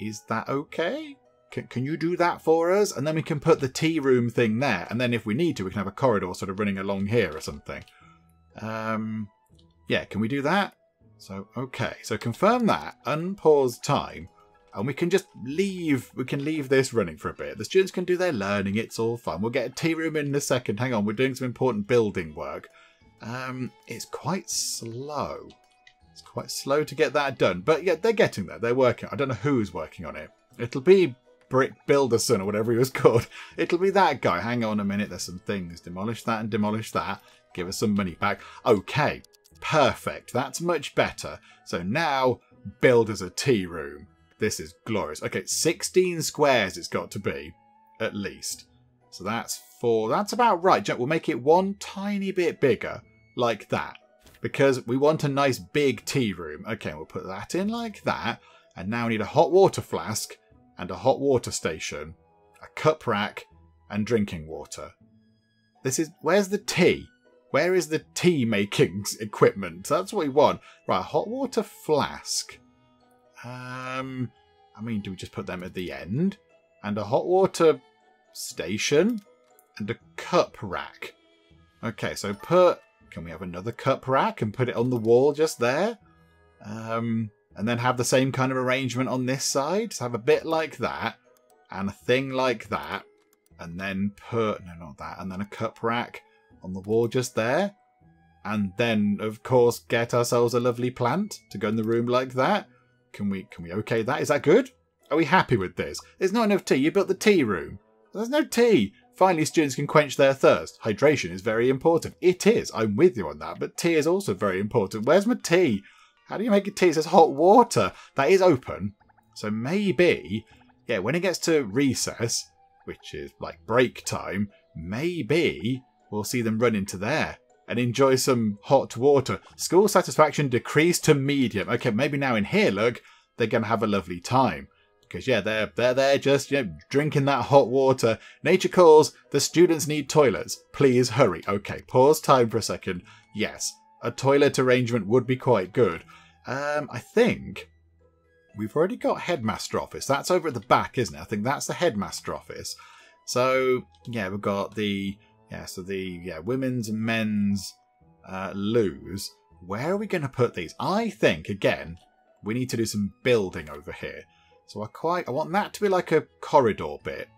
is that okay? Can, can you do that for us? And then we can put the tea room thing there, and then if we need to, we can have a corridor sort of running along here or something. Um, yeah, can we do that? So, okay, so confirm that, unpause time. And we can just leave we can leave this running for a bit. The students can do their learning it's all fun we'll get a tea room in a second. Hang on we're doing some important building work. Um it's quite slow. It's quite slow to get that done but yeah they're getting there. They're working i don't know who's working on it. It'll be brick builderson or whatever he was <laughs> called. It'll be that guy. Hang on a minute there's some things. Demolish that and demolish that. Give us some money back. Okay perfect. That's much better. So now build us a tea room this is glorious. Okay, 16 squares it's got to be, at least. So that's four. That's about right. We'll make it one tiny bit bigger, like that. Because we want a nice big tea room. Okay, we'll put that in like that. And now we need a hot water flask and a hot water station, a cup rack, and drinking water. This is... Where's the tea? Where is the tea making equipment? That's what we want. Right, hot water flask. Um, I mean, do we just put them at the end? And a hot water station and a cup rack. Okay, so put. Can we have another cup rack and put it on the wall just there? Um, and then have the same kind of arrangement on this side. So have a bit like that and a thing like that. And then put. No, not that. And then a cup rack on the wall just there. And then, of course, get ourselves a lovely plant to go in the room like that. Can we can we okay that? Is that good? Are we happy with this? There's not enough tea. You built the tea room. There's no tea. Finally, students can quench their thirst. Hydration is very important. It is. I'm with you on that. But tea is also very important. Where's my tea? How do you make a tea? It says hot water. That is open. So maybe, yeah, when it gets to recess, which is like break time, maybe we'll see them run into there and enjoy some hot water. School satisfaction decreased to medium. Okay, maybe now in here, look, they're going to have a lovely time. Because, yeah, they're, they're there just, you know, drinking that hot water. Nature calls, the students need toilets. Please hurry. Okay, pause time for a second. Yes, a toilet arrangement would be quite good. Um, I think we've already got headmaster office. That's over at the back, isn't it? I think that's the headmaster office. So, yeah, we've got the yeah, so the yeah women's and men's uh. Where are we going to put these? I think again we need to do some building over here. So I quite I want that to be like a corridor bit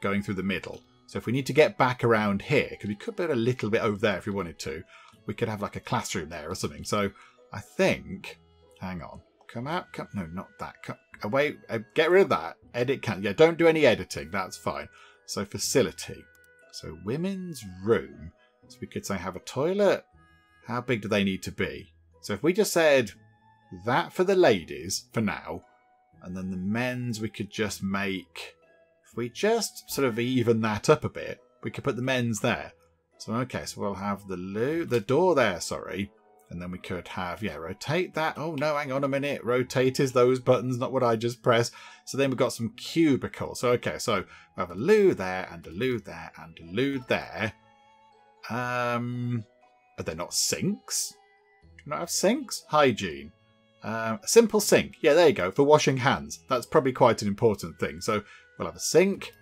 going through the middle. So if we need to get back around here, because we could put a little bit over there if we wanted to, we could have like a classroom there or something. So I think, hang on, come out, come, no, not that, come, away, uh, get rid of that, edit can, yeah, don't do any editing, that's fine. So facility, so women's room. So we could say have a toilet. How big do they need to be? So if we just said that for the ladies for now, and then the men's we could just make. If we just sort of even that up a bit, we could put the men's there. So okay, so we'll have the loo, the door there. Sorry, and then we could have, yeah, rotate that. Oh no, hang on a minute. Rotate is those buttons, not what I just pressed. So then we've got some cubicles. So, okay, so we have a loo there and a loo there and a loo there. Um, are they not sinks? Do you not have sinks? Hygiene. Um, a simple sink. Yeah, there you go, for washing hands. That's probably quite an important thing. So we'll have a sink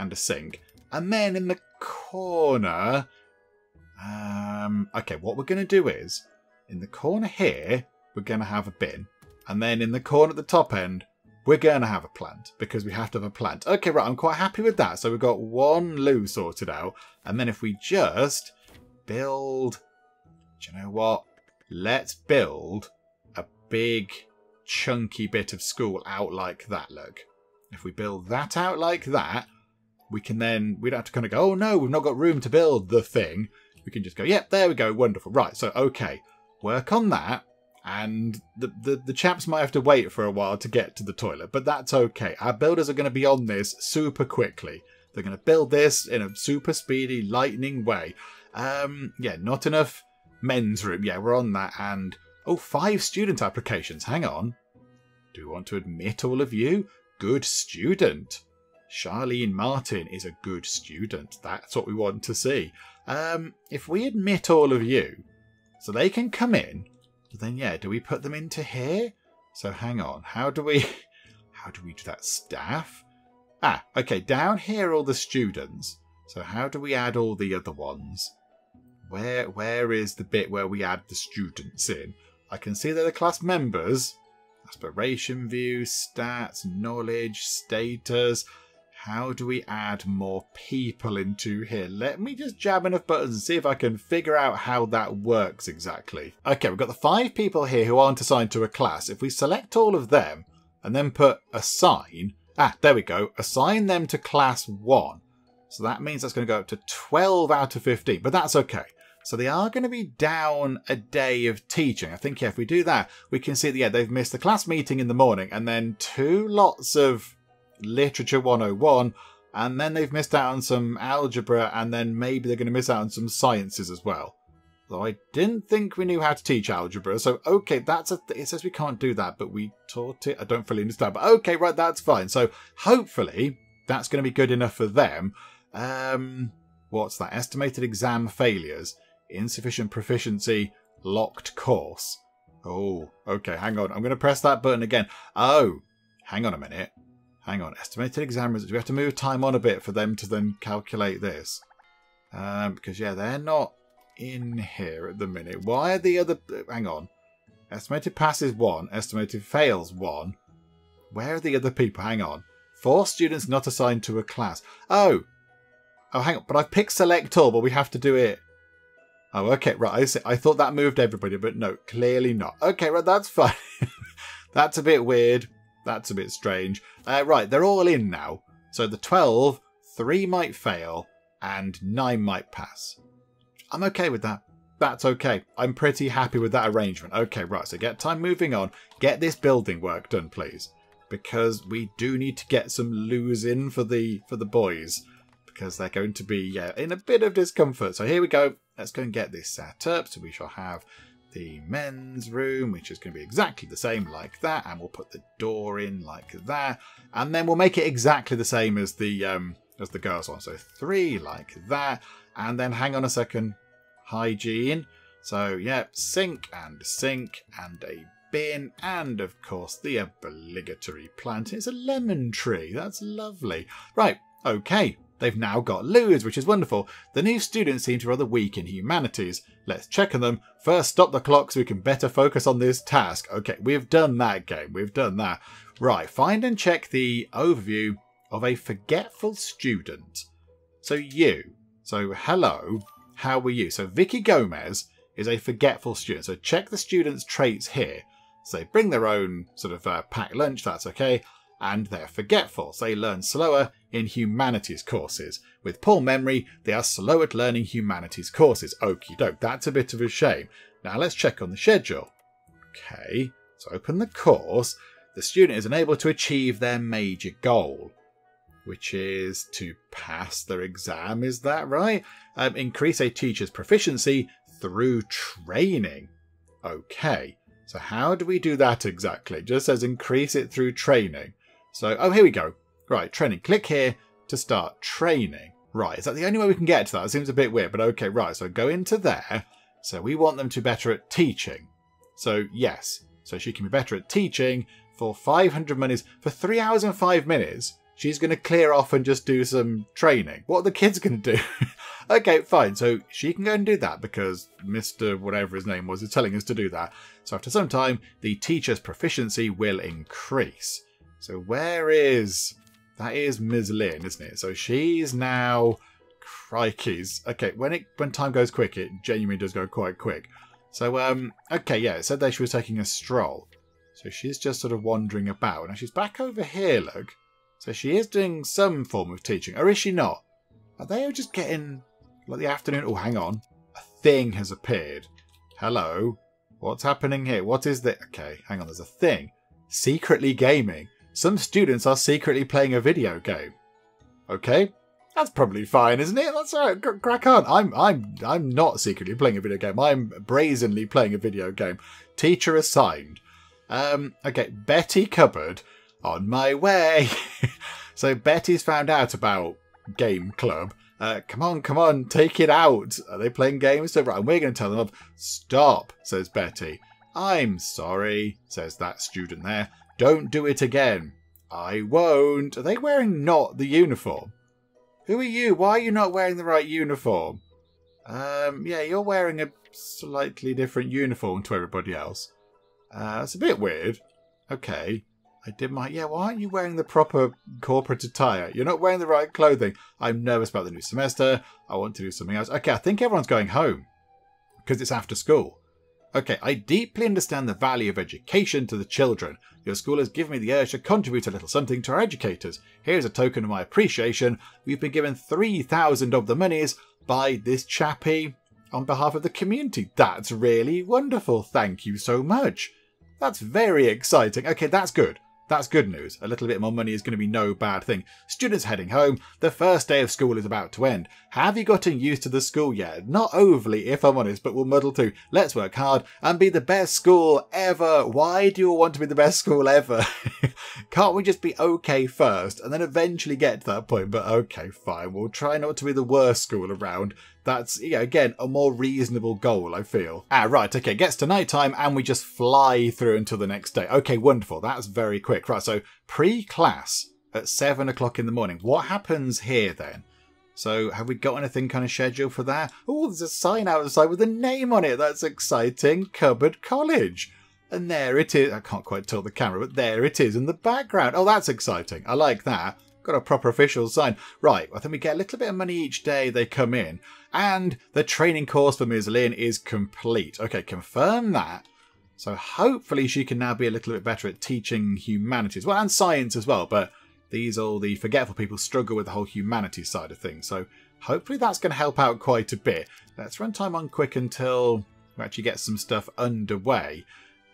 and a sink. And then in the corner, um, okay, what we're going to do is in the corner here, we're going to have a bin. And then in the corner at the top end, we're going to have a plant because we have to have a plant. Okay, right, I'm quite happy with that. So we've got one loo sorted out. And then if we just build, do you know what? Let's build a big chunky bit of school out like that, look. If we build that out like that, we can then, we don't have to kind of go, oh no, we've not got room to build the thing. We can just go, yep, there we go, wonderful. Right, so okay, work on that. And the, the, the chaps might have to wait for a while to get to the toilet, but that's okay. Our builders are going to be on this super quickly. They're going to build this in a super speedy, lightning way. Um, yeah, not enough men's room. Yeah, we're on that. And, oh, five student applications. Hang on. Do we want to admit all of you? Good student. Charlene Martin is a good student. That's what we want to see. Um, if we admit all of you, so they can come in. Then yeah, do we put them into here? So hang on, how do we <laughs> how do we do that? Staff? Ah, okay, down here all the students. So how do we add all the other ones? Where where is the bit where we add the students in? I can see they're the class members. Aspiration view, stats, knowledge, status. How do we add more people into here? Let me just jab enough buttons and see if I can figure out how that works exactly. Okay, we've got the five people here who aren't assigned to a class. If we select all of them and then put assign, ah, there we go, assign them to class one. So that means that's going to go up to 12 out of 15, but that's okay. So they are going to be down a day of teaching. I think, yeah, if we do that, we can see that, yeah, they've missed the class meeting in the morning and then two lots of literature 101 and then they've missed out on some algebra and then maybe they're going to miss out on some sciences as well. Though I didn't think we knew how to teach algebra, so okay, that's a. Th- it says we can't do that, but we taught it. I don't fully understand, but okay, right, that's fine. So hopefully that's going to be good enough for them. Um, what's that? Estimated exam failures, insufficient proficiency, locked course. Oh, okay, hang on. I'm going to press that button again. Oh, hang on a minute. Hang on. Estimated exam results. We have to move time on a bit for them to then calculate this? Um, because, yeah, they're not in here at the minute. Why are the other... Hang on. Estimated passes one. Estimated fails one. Where are the other people? Hang on. Four students not assigned to a class. Oh, Oh, hang on. But I've picked select all, but we have to do it. Oh, okay. Right. I, see. I thought that moved everybody, but no, clearly not. Okay, right. That's fine. <laughs> that's a bit weird. That's a bit strange. Uh, right. They're all in now. So the 12, three might fail, and nine might pass. I'm okay with that. That's okay. I'm pretty happy with that arrangement. Okay, right. So get time moving on. Get this building work done, please. Because we do need to get some loos in for the for the boys because they're going to be yeah, in a bit of discomfort. So here we go. Let's go and get this set up. So we shall have the men's room, which is going to be exactly the same like that. And we'll put the door in like that. And then we'll make it exactly the same as the um, as the girls one. So three like that. And then hang on a second. Hygiene. So yeah, sink and sink and a bin, and of course the obligatory plant It's a lemon tree. That's lovely. Right, okay, They've now got loos, which is wonderful. The new students seem to rather weak in humanities. Let's check on them. First, stop the clock so we can better focus on this task. Okay, we've done that game. We've done that. Right, find and check the overview of a forgetful student. So you. So hello, how are you? So Vicky Gomez is a forgetful student. So check the student's traits here. So they bring their own sort of uh, packed lunch, that's okay and they're forgetful, so they learn slower in humanities courses. With poor memory, they are slow at learning humanities courses. Okie doke, that's a bit of a shame. Now let's check on the schedule. Okay, so open the course. The student is unable to achieve their major goal, which is to pass their exam, is that right? Um, increase a teacher's proficiency through training. Okay, so how do we do that exactly? Just says increase it through training. So, oh, here we go. Right, training. Click here to start training. Right, is that the only way we can get to that? It seems a bit weird, but okay, right. So go into there. So we want them to be better at teaching. So yes, so she can be better at teaching for 500 minutes. For three hours and five minutes, she's going to clear off and just do some training. What are the kids going to do? <laughs> okay, fine. So she can go and do that because Mr. whatever his name was is telling us to do that. So after some time, the teacher's proficiency will increase. So where is... That is Ms. Lynn, isn't it? So she's now... Crikeys. Okay, when it when time goes quick, it genuinely does go quite quick. So, um, okay, yeah, it said that she was taking a stroll. So she's just sort of wandering about. Now she's back over here, look. So she is doing some form of teaching. Or is she not? Are they just getting, like, the afternoon? Oh, hang on. A thing has appeared. Hello. What's happening here? What is that? Okay, hang on. There's a thing. Secretly gaming. Some students are secretly playing a video game. Okay, that's probably fine, isn't it? That's alright. Crack on. I'm I'm I'm not secretly playing a video game. I'm brazenly playing a video game. Teacher assigned. Um. Okay, Betty Cupboard. On my way. <laughs> so Betty's found out about Game Club. Uh, come on, come on, take it out. Are they playing games? So right, and we're going to tell them off. Stop, says Betty. I'm sorry, says that student there. Don't do it again. I won't. Are they wearing not the uniform? Who are you? Why are you not wearing the right uniform? Um, yeah, you're wearing a slightly different uniform to everybody else. Uh, it's a bit weird. Okay. I did my. Yeah, why aren't you wearing the proper corporate attire? You're not wearing the right clothing. I'm nervous about the new semester. I want to do something else. Okay, I think everyone's going home because it's after school. Okay, I deeply understand the value of education to the children. Your school has given me the urge to contribute a little something to our educators. Here's a token of my appreciation. We've been given 3,000 of the monies by this chappie on behalf of the community. That's really wonderful. Thank you so much. That's very exciting. Okay, that's good. That's good news. A little bit more money is going to be no bad thing. Students heading home. The first day of school is about to end. Have you gotten used to the school yet? Not overly, if I'm honest, but we'll muddle through. Let's work hard and be the best school ever. Why do you want to be the best school ever? <laughs> Can't we just be okay first and then eventually get to that point? But okay, fine. We'll try not to be the worst school around. That's, yeah, again, a more reasonable goal, I feel. Ah, right, okay, gets to night time and we just fly through until the next day. Okay, wonderful. That's very quick. Right, so pre-class at 7 o'clock in the morning. What happens here then? So have we got anything kind of scheduled for that? Oh, there's a sign outside with a name on it. That's exciting. Cupboard College. And there it is. I can't quite tell the camera, but there it is in the background. Oh, that's exciting. I like that. Got a proper official sign. Right, I think we get a little bit of money each day they come in. And the training course for. Lynn is complete. Okay, confirm that. So hopefully she can now be a little bit better at teaching humanities. Well, and science as well, but these all the forgetful people struggle with the whole humanities side of things. So hopefully that's going to help out quite a bit. Let's run time on quick until we actually get some stuff underway.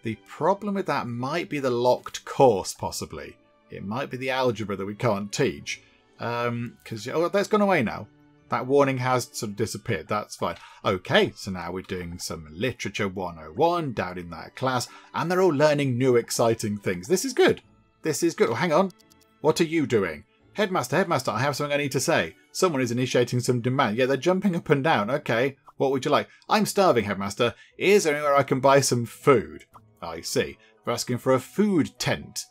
The problem with that might be the locked course, possibly. It might be the algebra that we can't teach. Because, um, oh, that's gone away now. That warning has sort of disappeared. That's fine. Okay, so now we're doing some Literature 101 down in that class, and they're all learning new exciting things. This is good. This is good. Oh, hang on. What are you doing? Headmaster, headmaster, I have something I need to say. Someone is initiating some demand. Yeah, they're jumping up and down. Okay, what would you like? I'm starving, headmaster. Is there anywhere I can buy some food? I see. We're asking for a food tent.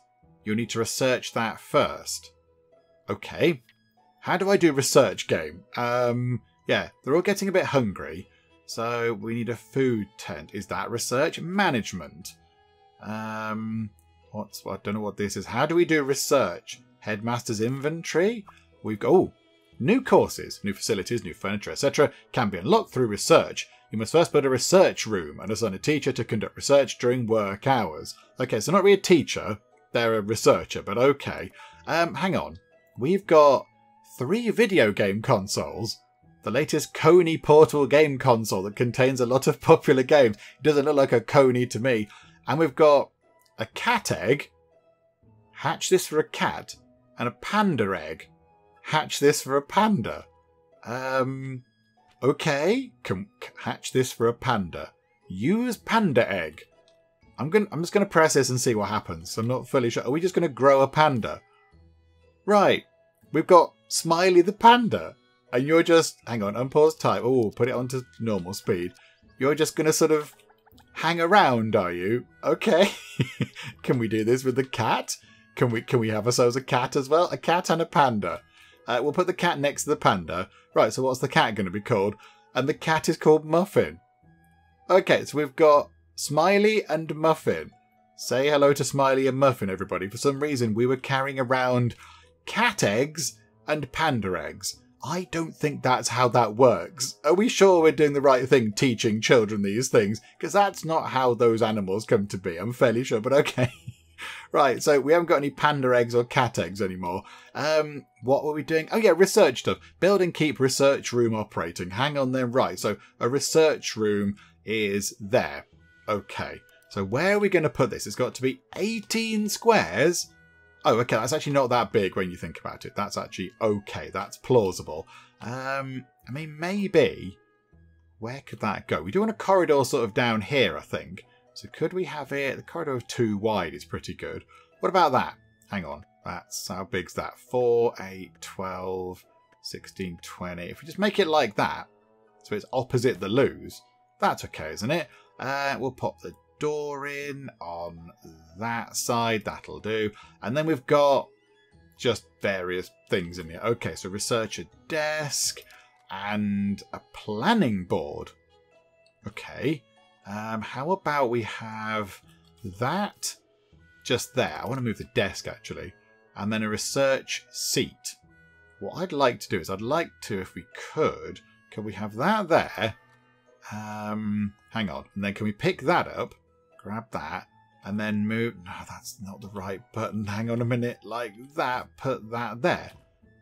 You'll need to research that first. Okay. How do I do research game? Um, yeah, they're all getting a bit hungry. So we need a food tent. Is that research? Management. Um, what's, I don't know what this is. How do we do research? Headmaster's inventory? We've got, oh, new courses, new facilities, new furniture, etc. can be unlocked through research. You must first build a research room and assign a teacher to conduct research during work hours. Okay, so not really a teacher, they're a researcher, but okay. Um, hang on. We've got three video game consoles. The latest Kony Portable game console that contains a lot of popular games. It doesn't look like a Kony to me. And we've got a cat egg. Hatch this for a cat. And a panda egg. Hatch this for a panda. Um, okay. Can hatch this for a panda. Use panda egg. I'm going I'm just gonna press this and see what happens. I'm not fully sure. Are we just gonna grow a panda? Right. We've got Smiley the panda. And you're just hang on, unpause type. Oh, put it onto normal speed. You're just gonna sort of hang around, are you? Okay. <laughs> can we do this with the cat? Can we can we have ourselves a cat as well? A cat and a panda. Uh, we'll put the cat next to the panda. Right, so what's the cat going to be called? And the cat is called Muffin. Okay, so we've got Smiley and Muffin. Say hello to Smiley and Muffin, everybody. For some reason, we were carrying around cat eggs and panda eggs. I don't think that's how that works. Are we sure we're doing the right thing teaching children these things? Because that's not how those animals come to be. I'm fairly sure, but okay. <laughs> right, so we haven't got any panda eggs or cat eggs anymore. Um, what were we doing? Oh yeah, research stuff. Build and keep research room operating. Hang on then. Right, so a research room is there. Okay. So where are we going to put this? It's got to be 18 squares. Oh, okay. That's actually not that big when you think about it. That's actually okay. That's plausible. Um, I mean, maybe. Where could that go? We do want a corridor sort of down here, I think. So could we have it? The corridor of two wide is pretty good. What about that? Hang on. That's how big's that? 4, 8, 12, 16, 20. If we just make it like that, so it's opposite the loos, that's okay, isn't it? Uh, we'll pop the door in on that side. That'll do. And then we've got just various things in here. Okay, so researcher desk and a planning board. Okay. Um, how about we have that just there. I want to move the desk actually. And then a research seat. What I'd like to do is I'd like to, if we could, can we have that there? Um, hang on. And then can we pick that up? Grab that. And then move. No, that's not the right button. <laughs> Hang on a minute. Like that. Put that there.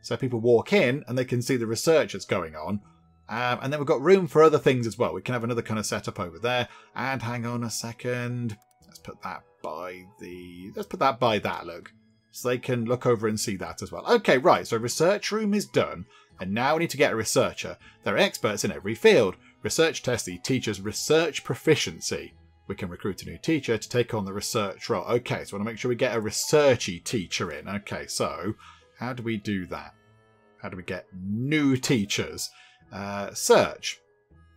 So people walk in and they can see the research that's going on. Um, and then we've got room for other things as well. We can have another kind of setup over there. And hang on a second. Let's put that by the... Let's put that by that, look. So they can look over and see that as well. Okay, right. So research room is done. And now we need to get a researcher. They're experts in every field. Research Tessie teaches research proficiency. We can recruit a new teacher to take on the research role. Okay, so we want to make sure we get a researchy teacher in. Okay, so how do we do that? How do we get new teachers? Uh, search.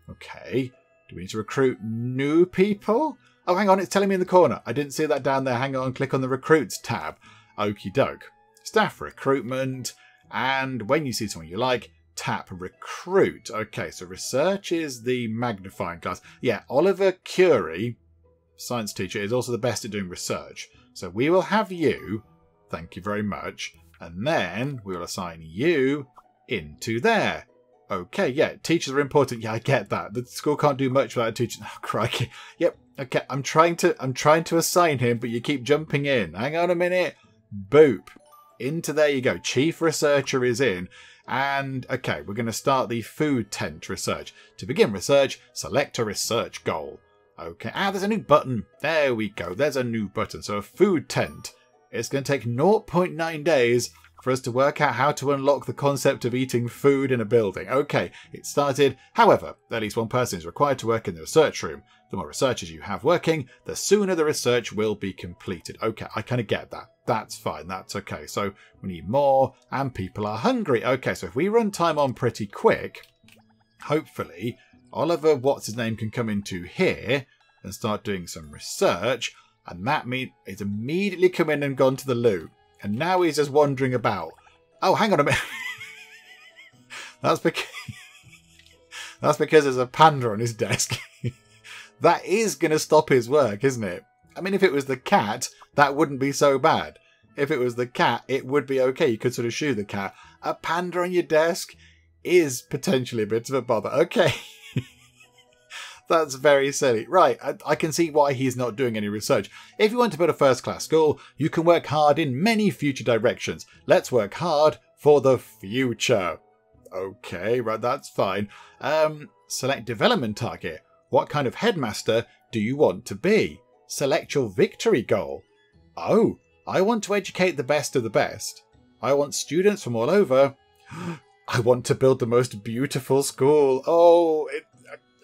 Okay. Do we need to recruit new people? Oh, hang on, it's telling me in the corner. I didn't see that down there. Hang on, click on the recruits tab. Okie doke. Staff recruitment. And when you see someone you like, tap recruit. Okay, so research is the magnifying glass. Yeah, Oliver Curie, science teacher, is also the best at doing research. So we will have you, thank you very much, and then we will assign you into there. Okay, yeah, teachers are important. Yeah, I get that. The school can't do much without a teacher. <laughs> Oh, crikey. Yep. Okay, I'm trying to I'm trying to assign him, but you keep jumping in. Hang on a minute. Boop. Into there you go. Chief researcher is in. And okay, we're going to start the food tent research. To begin research, select a research goal. Okay, ah, there's a new button. There we go. There's a new button. So a food tent. It's going to take 0.9 days for us to work out how to unlock the concept of eating food in a building. Okay, it started. However, at least one person is required to work in the research room. The more researchers you have working, the sooner the research will be completed. Okay, I kind of get that. That's fine. That's okay. So we need more, and people are hungry. Okay, so if we run time on pretty quick, hopefully Oliver, what's his name, can come into here and start doing some research, and that means he's immediately come in and gone to the loo. And now he's just wandering about. Oh, hang on a minute. <laughs> that's because <laughs> that's because there's a panda on his desk. <laughs> that is going to stop his work, isn't it? I mean, if it was the cat, that wouldn't be so bad. If it was the cat, it would be okay. You could sort of shoo the cat. A panda on your desk is potentially a bit of a bother. Okay. That's very silly. Right, I, I, can see why he's not doing any research. If you want to build a first class school, you can work hard in many future directions. Let's work hard for the future. Okay, right, that's fine. Um, select development target. What kind of headmaster do you want to be? Select your victory goal. Oh, I want to educate the best of the best. I want students from all over. <gasps> I want to build the most beautiful school. Oh, it,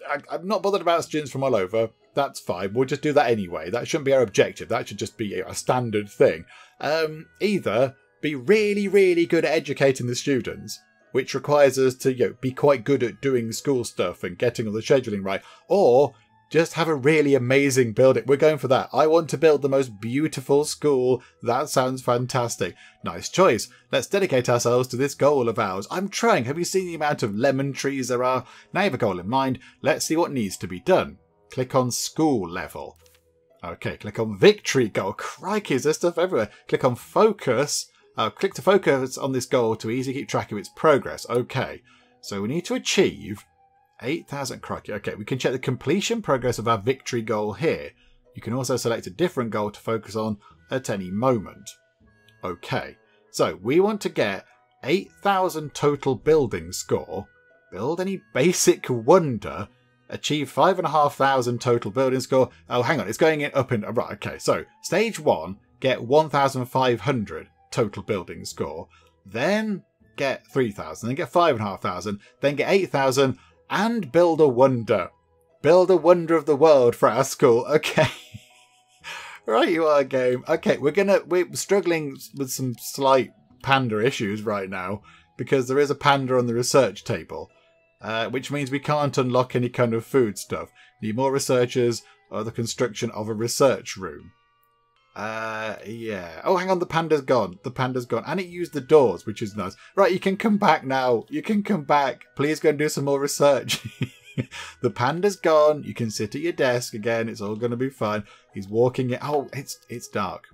I, am not bothered about students from all over. That's fine. We'll just do that anyway. That shouldn't be our objective. That should just be a standard thing. Um, either be really, really good at educating the students, which requires us to you know, be quite good at doing school stuff and getting all the scheduling right, or just have a really amazing building. We're going for that. I want to build the most beautiful school. That sounds fantastic. Nice choice. Let's dedicate ourselves to this goal of ours. I'm trying. Have you seen the amount of lemon trees there are? Now you have a goal in mind. Let's see what needs to be done. Click on school level. Okay, click on victory goal. Crikey, is there stuff everywhere? Click on focus. Uh, click to focus on this goal to easily keep track of its progress. Okay, so we need to achieve 8,000 crikey. Okay, we can check the completion progress of our victory goal here. You can also select a different goal to focus on at any moment. Okay, so we want to get 8,000 total building score, build any basic wonder, achieve 5,500 total building score. Oh, hang on, it's going in up and right. Okay, so stage one, get 1,500 total building score, then get 3,000, then get 5,500, then get 8,000, and build a wonder. Build a wonder of the world for our school. <laughs> Okay. right you are, game. Okay, we're gonna we're struggling with some slight panda issues right now because there is a panda on the research table, uh, which means we can't unlock any kind of food stuff. Need more researchers or the construction of a research room. Uh, yeah. Oh, hang on, the panda's gone. The panda's gone. And it used the doors, which is nice. Right, you can come back now. You can come back. Please go and do some more research. <laughs> the panda's gone. You can sit at your desk again. It's all going to be fine. He's walking it. Oh, it's it's dark.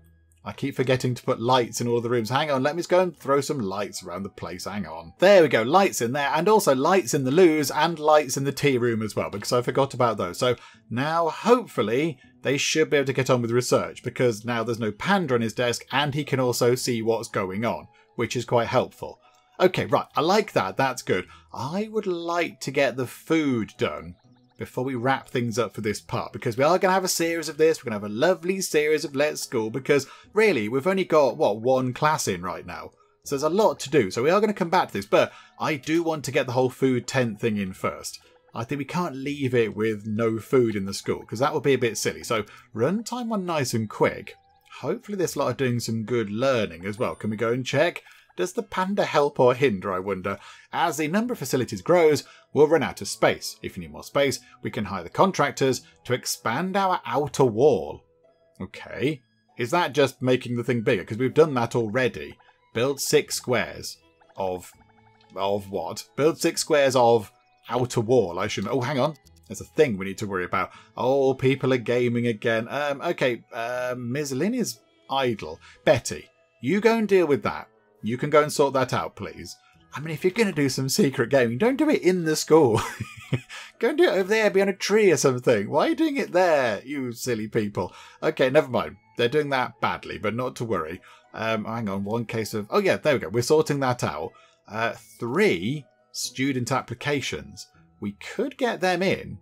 I keep forgetting to put lights in all the rooms. Hang on, let me just go and throw some lights around the place. Hang on. There we go, lights in there, and also lights in the loos and lights in the tea room as well, because I forgot about those. So now, hopefully, they should be able to get on with research, because now there's no panda on his desk, and he can also see what's going on, which is quite helpful. Okay, right, I like that, that's good. I would like to get the food done before we wrap things up for this part because we are going to have a series of this. We're going to have a lovely series of Let's School because really we've only got, what, one class in right now. So there's a lot to do. So we are going to come back to this, but I do want to get the whole food tent thing in first. I think we can't leave it with no food in the school because that would be a bit silly. So run time one nice and quick. Hopefully this lot are doing some good learning as well. Can we go and check? Does the panda help or hinder, I wonder? As the number of facilities grows, we'll run out of space. If you need more space, we can hire the contractors to expand our outer wall. Okay. Is that just making the thing bigger? Because we've done that already. Build six squares of... Of what? Build six squares of outer wall, I should... Oh, hang on. There's a thing we need to worry about. Oh, people are gaming again. Um, okay, uh, Ms. Lynn is idle. Betty, you go and deal with that. You can go and sort that out, please. I mean, if you're going to do some secret gaming, don't do it in the school. <laughs> go and do it over there behind a tree or something. Why are you doing it there, you silly people? Okay, never mind. They're doing that badly, but not to worry. Um, hang on, one case of... Oh, yeah, there we go. We're sorting that out. Uh, three student applications. We could get them in,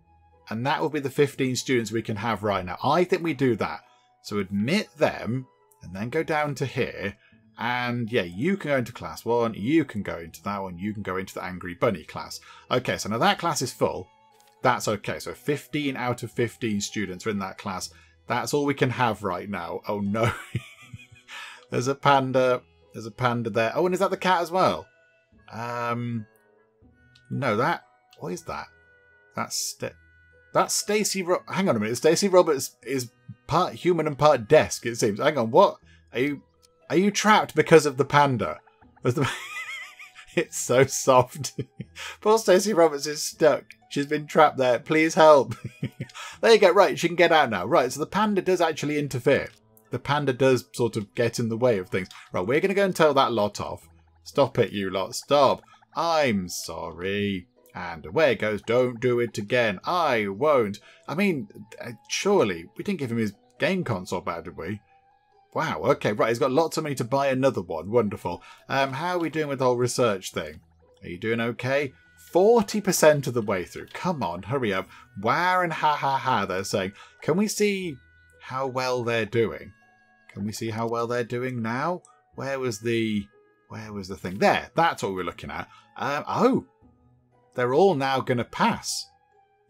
and that will be the 15 students we can have right now. I think we do that. So admit them, and then go down to here, and yeah, you can go into class one, you can go into that one, you can go into the Angry Bunny class. Okay, so now that class is full. That's okay. So 15 out of 15 students are in that class. That's all we can have right now. Oh no. <laughs> There's a panda. There's a panda there. Oh, and is that the cat as well? Um, no, that. What is that? That's St that's Stacy. Ro Hang on a minute. Stacy Roberts is part human and part desk. It seems. Hang on. What are you? Are you trapped because of the panda? <laughs> It's so soft. <laughs> Poor Stacey Roberts is stuck. She's been trapped there. Please help. <laughs> there you go. Right, she can get out now. Right, so the panda does actually interfere. The panda does sort of get in the way of things. Right, we're going to go and tell that lot off. Stop it, you lot. Stop. I'm sorry. And away it goes. Don't do it again. I won't. I mean, uh, surely we didn't give him his game console back, did we? Wow, okay, right, he's got lots of money to buy another one. Wonderful. Um, how are we doing with the whole research thing? Are you doing okay? 40% of the way through. Come on, hurry up. Wow and ha ha ha, they're saying. Can we see how well they're doing? Can we see how well they're doing now? Where was the... Where was the thing? There, that's what we're looking at. Um, oh, they're all now going to pass.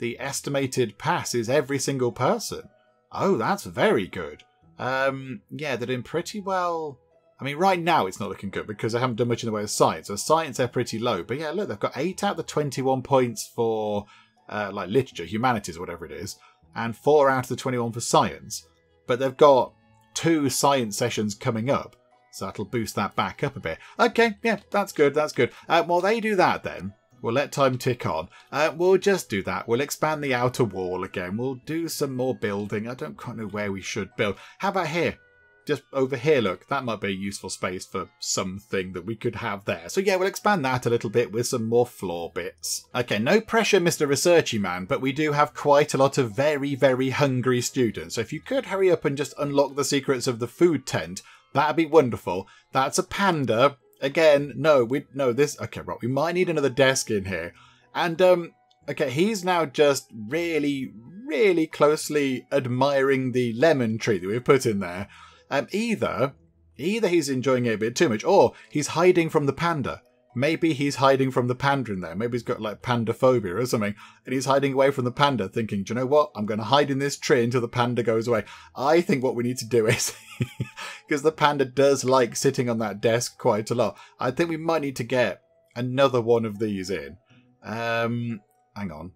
The estimated pass is every single person. Oh, that's very good. Um, yeah, they're doing pretty well. I mean, right now it's not looking good because they haven't done much in the way of science. So science they're pretty low. But yeah, look, they've got eight out of the twenty-one points for uh, like literature, humanities, or whatever it is, and four out of the twenty-one for science. But they've got two science sessions coming up, so that'll boost that back up a bit. Okay, yeah, that's good. That's good. Uh, while they do that, then We'll let time tick on. Uh, we'll just do that. We'll expand the outer wall again. We'll do some more building. I don't quite know where we should build. How about here? Just over here, look. That might be a useful space for something that we could have there. So yeah, we'll expand that a little bit with some more floor bits. Okay, no pressure, Mr. Researchy Man, but we do have quite a lot of very, very hungry students. So if you could hurry up and just unlock the secrets of the food tent, that'd be wonderful. That's a panda again, no, we no this. Okay, right. We might need another desk in here, and um, okay, he's now just really, really closely admiring the lemon tree that we've put in there. Um, either, either he's enjoying it a bit too much, or he's hiding from the panda. Maybe he's hiding from the panda in there. Maybe he's got like panda phobia or something, and he's hiding away from the panda, thinking, "Do you know what? I'm going to hide in this tree until the panda goes away." I think what we need to do is, <laughs> because the panda does like sitting on that desk quite a lot. I think we might need to get another one of these in. Um, hang on,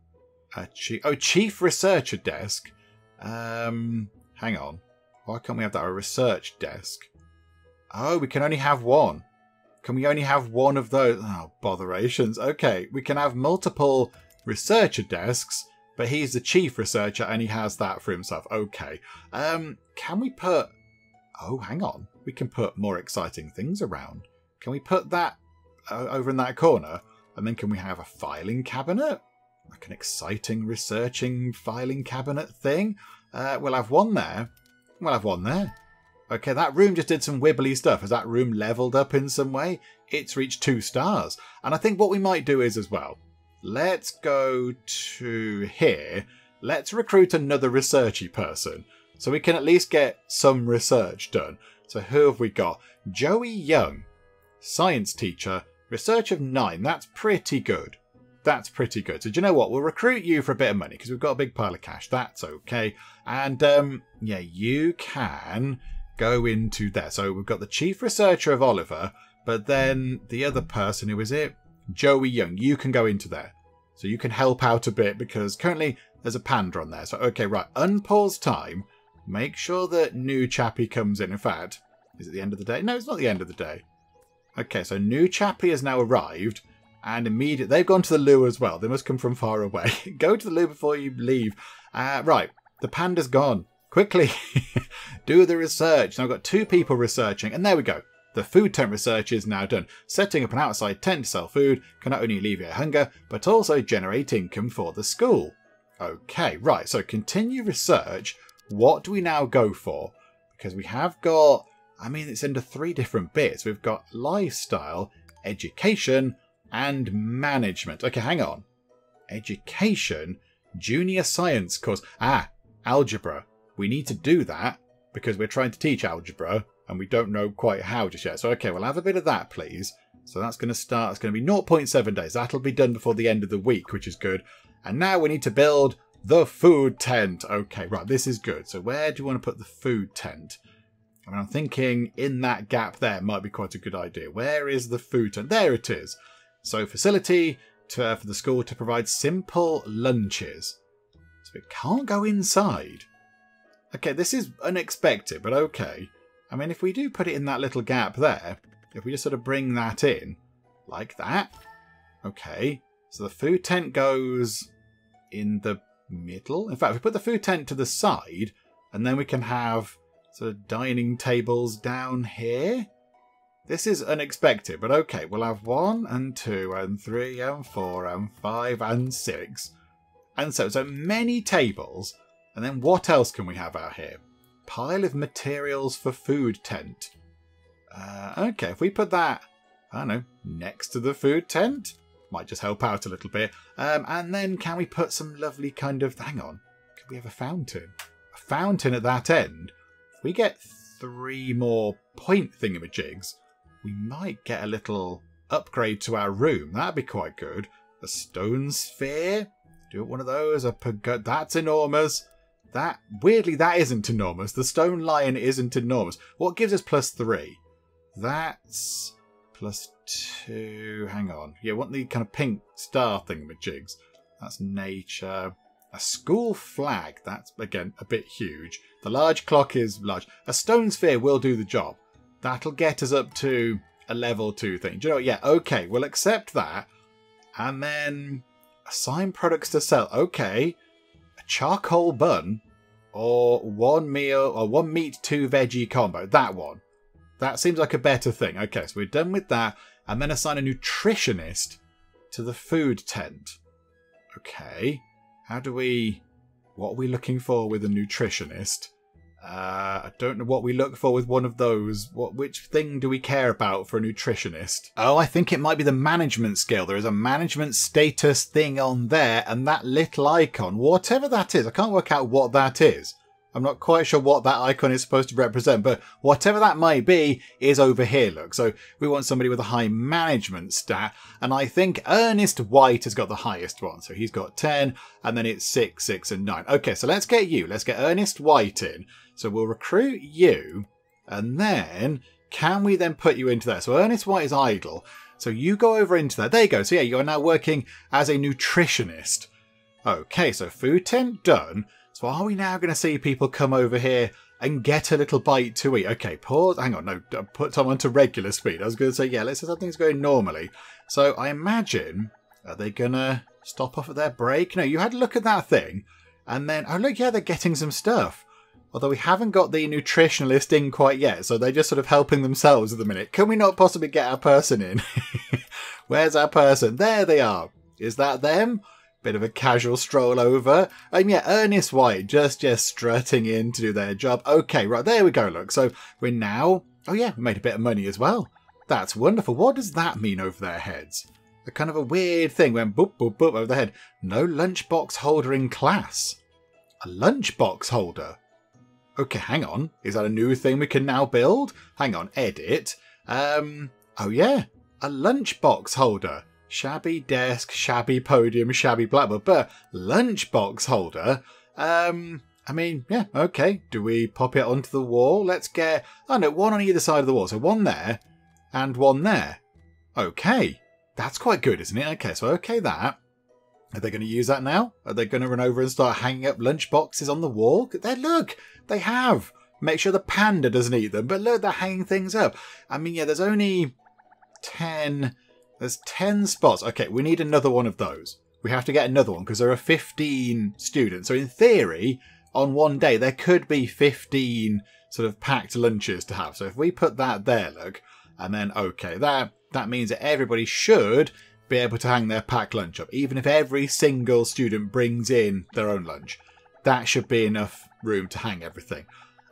chief, oh, chief researcher desk. Um, hang on, why can't we have that a research desk? Oh, we can only have one. Can we only have one of those? Oh, botherations. Okay, we can have multiple researcher desks, but he's the chief researcher and he has that for himself. Okay. Um, can we put... Oh, hang on. We can put more exciting things around. Can we put that uh, over in that corner? And then can we have a filing cabinet? Like an exciting researching filing cabinet thing? Uh, we'll have one there. We'll have one there. Okay, that room just did some wibbly stuff. Has that room leveled up in some way? It's reached two stars. And I think what we might do is as well, let's go to here. Let's recruit another researchy person. So we can at least get some research done. So who have we got? Joey Young, science teacher, research of nine. That's pretty good. That's pretty good. So do you know what? We'll recruit you for a bit of money because we've got a big pile of cash. That's okay. And um, yeah, you can go into there. So we've got the chief researcher of Oliver, but then the other person, who is it? Joey Young. You can go into there. So you can help out a bit because currently there's a panda on there. So, okay, right. Unpause time. Make sure that new chappie comes in. In fact, is it the end of the day? No, it's not the end of the day. Okay, so new chappie has now arrived. And immediately, they've gone to the loo as well. They must come from far away. <laughs> Go to the loo before you leave. Uh, right, the panda's gone. Quickly, <laughs> do the research. Now I've got two people researching, and there we go. The food tent research is now done. Setting up an outside tent to sell food can not only alleviate hunger, but also generate income for the school. Okay, right, so continue research. What do we now go for? Because we have got, I mean, it's into three different bits. We've got lifestyle, education, and management. Okay, hang on. Education, junior science course. Ah, algebra. We need to do that because we're trying to teach algebra and we don't know quite how just yet. So, okay, we'll have a bit of that, please. So that's going to start, it's going to be 0.7 days. That'll be done before the end of the week, which is good. And now we need to build the food tent. Okay, right, this is good. So where do you want to put the food tent? I mean, I'm thinking in that gap there might be quite a good idea. Where is the food tent? There it is. So facility to, uh, for the school to provide simple lunches. So it can't go inside. Okay, this is unexpected, but okay. I mean, if we do put it in that little gap there, if we just sort of bring that in, like that, okay. So the food tent goes in the middle. In fact, if we put the food tent to the side, and then we can have sort of dining tables down here. This is unexpected, but okay, we'll have one and two and three and four and five and six. And so, so many tables. And then what else can we have out here? Pile of materials for food tent. Uh, okay, if we put that, I don't know, next to the food tent, might just help out a little bit. Um, and then can we put some lovely kind of, hang on, can we have a fountain? A fountain at that end? If we get three more point thingamajigs, we might get a little upgrade to our room. That'd be quite good. A stone sphere? Do one of those. A. That's enormous. That weirdly, that isn't enormous. The stone lion isn't enormous. What gives us plus three? That's plus two. Hang on. Yeah, want the kind of pink star thingamajigs. That's nature. A school flag. That's again a bit huge. The large clock is large. A stone sphere will do the job. That'll get us up to a level two thing. Do you know what? Yeah, okay, we'll accept that. And then assign products to sell. Okay. Charcoal bun or one meal or one meat, two veggie combo. That one. That seems like a better thing. Okay, so we're done with that. And then assign a nutritionist to the food tent. Okay. How do we. What are we looking for with a nutritionist? Uh, I don't know what we look for with one of those. What, which thing do we care about for a nutritionist? Oh, I think it might be the management skill. There is a management status thing on there, and that little icon, whatever that is, I can't work out what that is. I'm not quite sure what that icon is supposed to represent, but whatever that might be is over here, look. So we want somebody with a high management stat, and I think Ernest White has got the highest one. So he's got 10, and then it's 6, 6, and 9. Okay, so let's get you. Let's get Ernest White in. So we'll recruit you, and then can we then put you into there? So Ernest White is idle. So you go over into there. There you go. So yeah, you're now working as a nutritionist. Okay, so food tent done. So are we now going to see people come over here and get a little bite to eat? Okay, pause. Hang on, no, put Tom onto regular speed. I was going to say, yeah, let's say something's going normally. So I imagine, are they going to stop off at their break? No, you had a look at that thing. And then, oh look, yeah, they're getting some stuff. Although we haven't got the nutritionalist in quite yet, so they're just sort of helping themselves at the minute. Can we not possibly get our person in? <laughs> Where's our person? There they are. Is that them? Bit of a casual stroll over. And yeah, Ernest White just just strutting in to do their job. Okay, right, there we go, look. So we're now Oh yeah, we made a bit of money as well. That's wonderful. What does that mean over their heads? A kind of a weird thing when boop boop boop over their head. No lunchbox holder in class. A lunchbox holder? Okay, hang on. Is that a new thing we can now build? Hang on, edit. Um, oh yeah, a lunchbox holder. Shabby desk, shabby podium, shabby blackboard, but lunchbox holder. Um, I mean, yeah, okay. Do we pop it onto the wall? Let's get, oh no, one on either side of the wall. So one there and one there. Okay. That's quite good, isn't it? Okay, so okay that. Are they going to use that now? Are they going to run over and start hanging up lunch boxes on the wall? There, look, they have. Make sure the panda doesn't eat them. But look, they're hanging things up. I mean, yeah, there's only 10. There's 10 spots. Okay, we need another one of those. We have to get another one because there are 15 students. So in theory, on one day, there could be 15 sort of packed lunches to have. So if we put that there, look, and then, okay, that, that means that everybody should be able to hang their packed lunch up, even if every single student brings in their own lunch. That should be enough room to hang everything.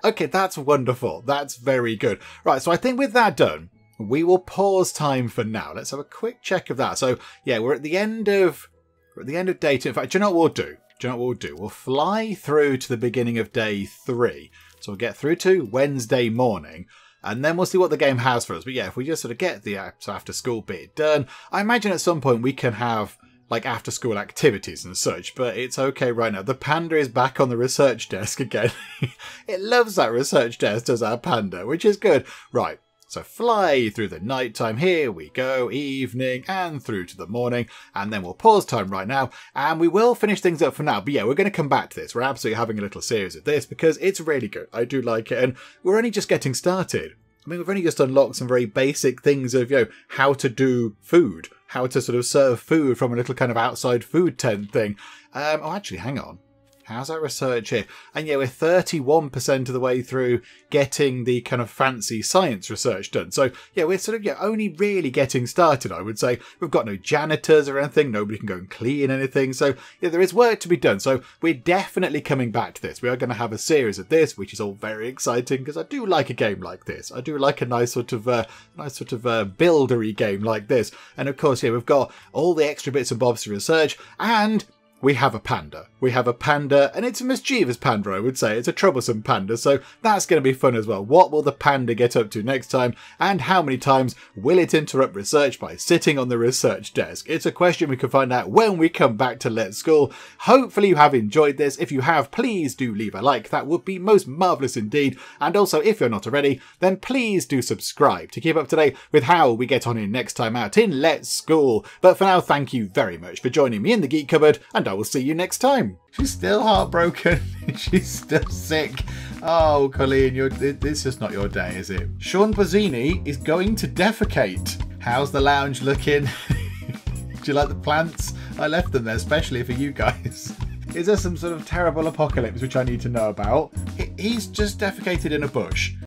Okay, that's wonderful. That's very good. Right, so I think with that done, we will pause time for now. Let's have a quick check of that. So yeah, we're at the end of we're at the end of day two. In fact, do you know what we'll do? do you know what we'll do? We'll fly through to the beginning of day three. So we'll get through to Wednesday morning, and then we'll see what the game has for us. But yeah, if we just sort of get the after school bit done, I imagine at some point we can have like after school activities and such, but it's okay right now. The panda is back on the research desk again. <laughs> it loves that research desk, does our panda, which is good. Right, so fly through the night time. Here we go, evening and through to the morning. And then we'll pause time right now and we will finish things up for now. But yeah, we're going to come back to this. We're absolutely having a little series of this because it's really good. I do like it. And we're only just getting started. I mean, we've only just unlocked some very basic things of, you know, how to do food, how to sort of serve food from a little kind of outside food tent thing. Um, oh, actually, hang on. How's our research here? And yeah, we're 31% of the way through getting the kind of fancy science research done. So yeah, we're sort of yeah, only really getting started, I would say. We've got no janitors or anything. Nobody can go and clean anything. So yeah, there is work to be done. So we're definitely coming back to this. We are going to have a series of this, which is all very exciting because I do like a game like this. I do like a nice sort of uh, nice sort of uh, buildery game like this. And of course, yeah, we've got all the extra bits and bobs to research and we have a panda. We have a panda, and it's a mischievous panda, I would say. It's a troublesome panda, so that's going to be fun as well. What will the panda get up to next time, and how many times will it interrupt research by sitting on the research desk? It's a question we can find out when we come back to Let's School. Hopefully you have enjoyed this. If you have, please do leave a like. That would be most marvellous indeed. And also, if you're not already, then please do subscribe to keep up to date with how we get on in next time out in Let's School. But for now, thank you very much for joining me in the Geek Cupboard, and I will see you next time. She's still heartbroken. <laughs> She's still sick. Oh, Colleen, you're, this is not your day, is it? Sean Bozzini is going to defecate. How's the lounge looking? <laughs> Do you like the plants? I left them there especially for you guys. <laughs> Is there some sort of terrible apocalypse which I need to know about? He's just defecated in a bush.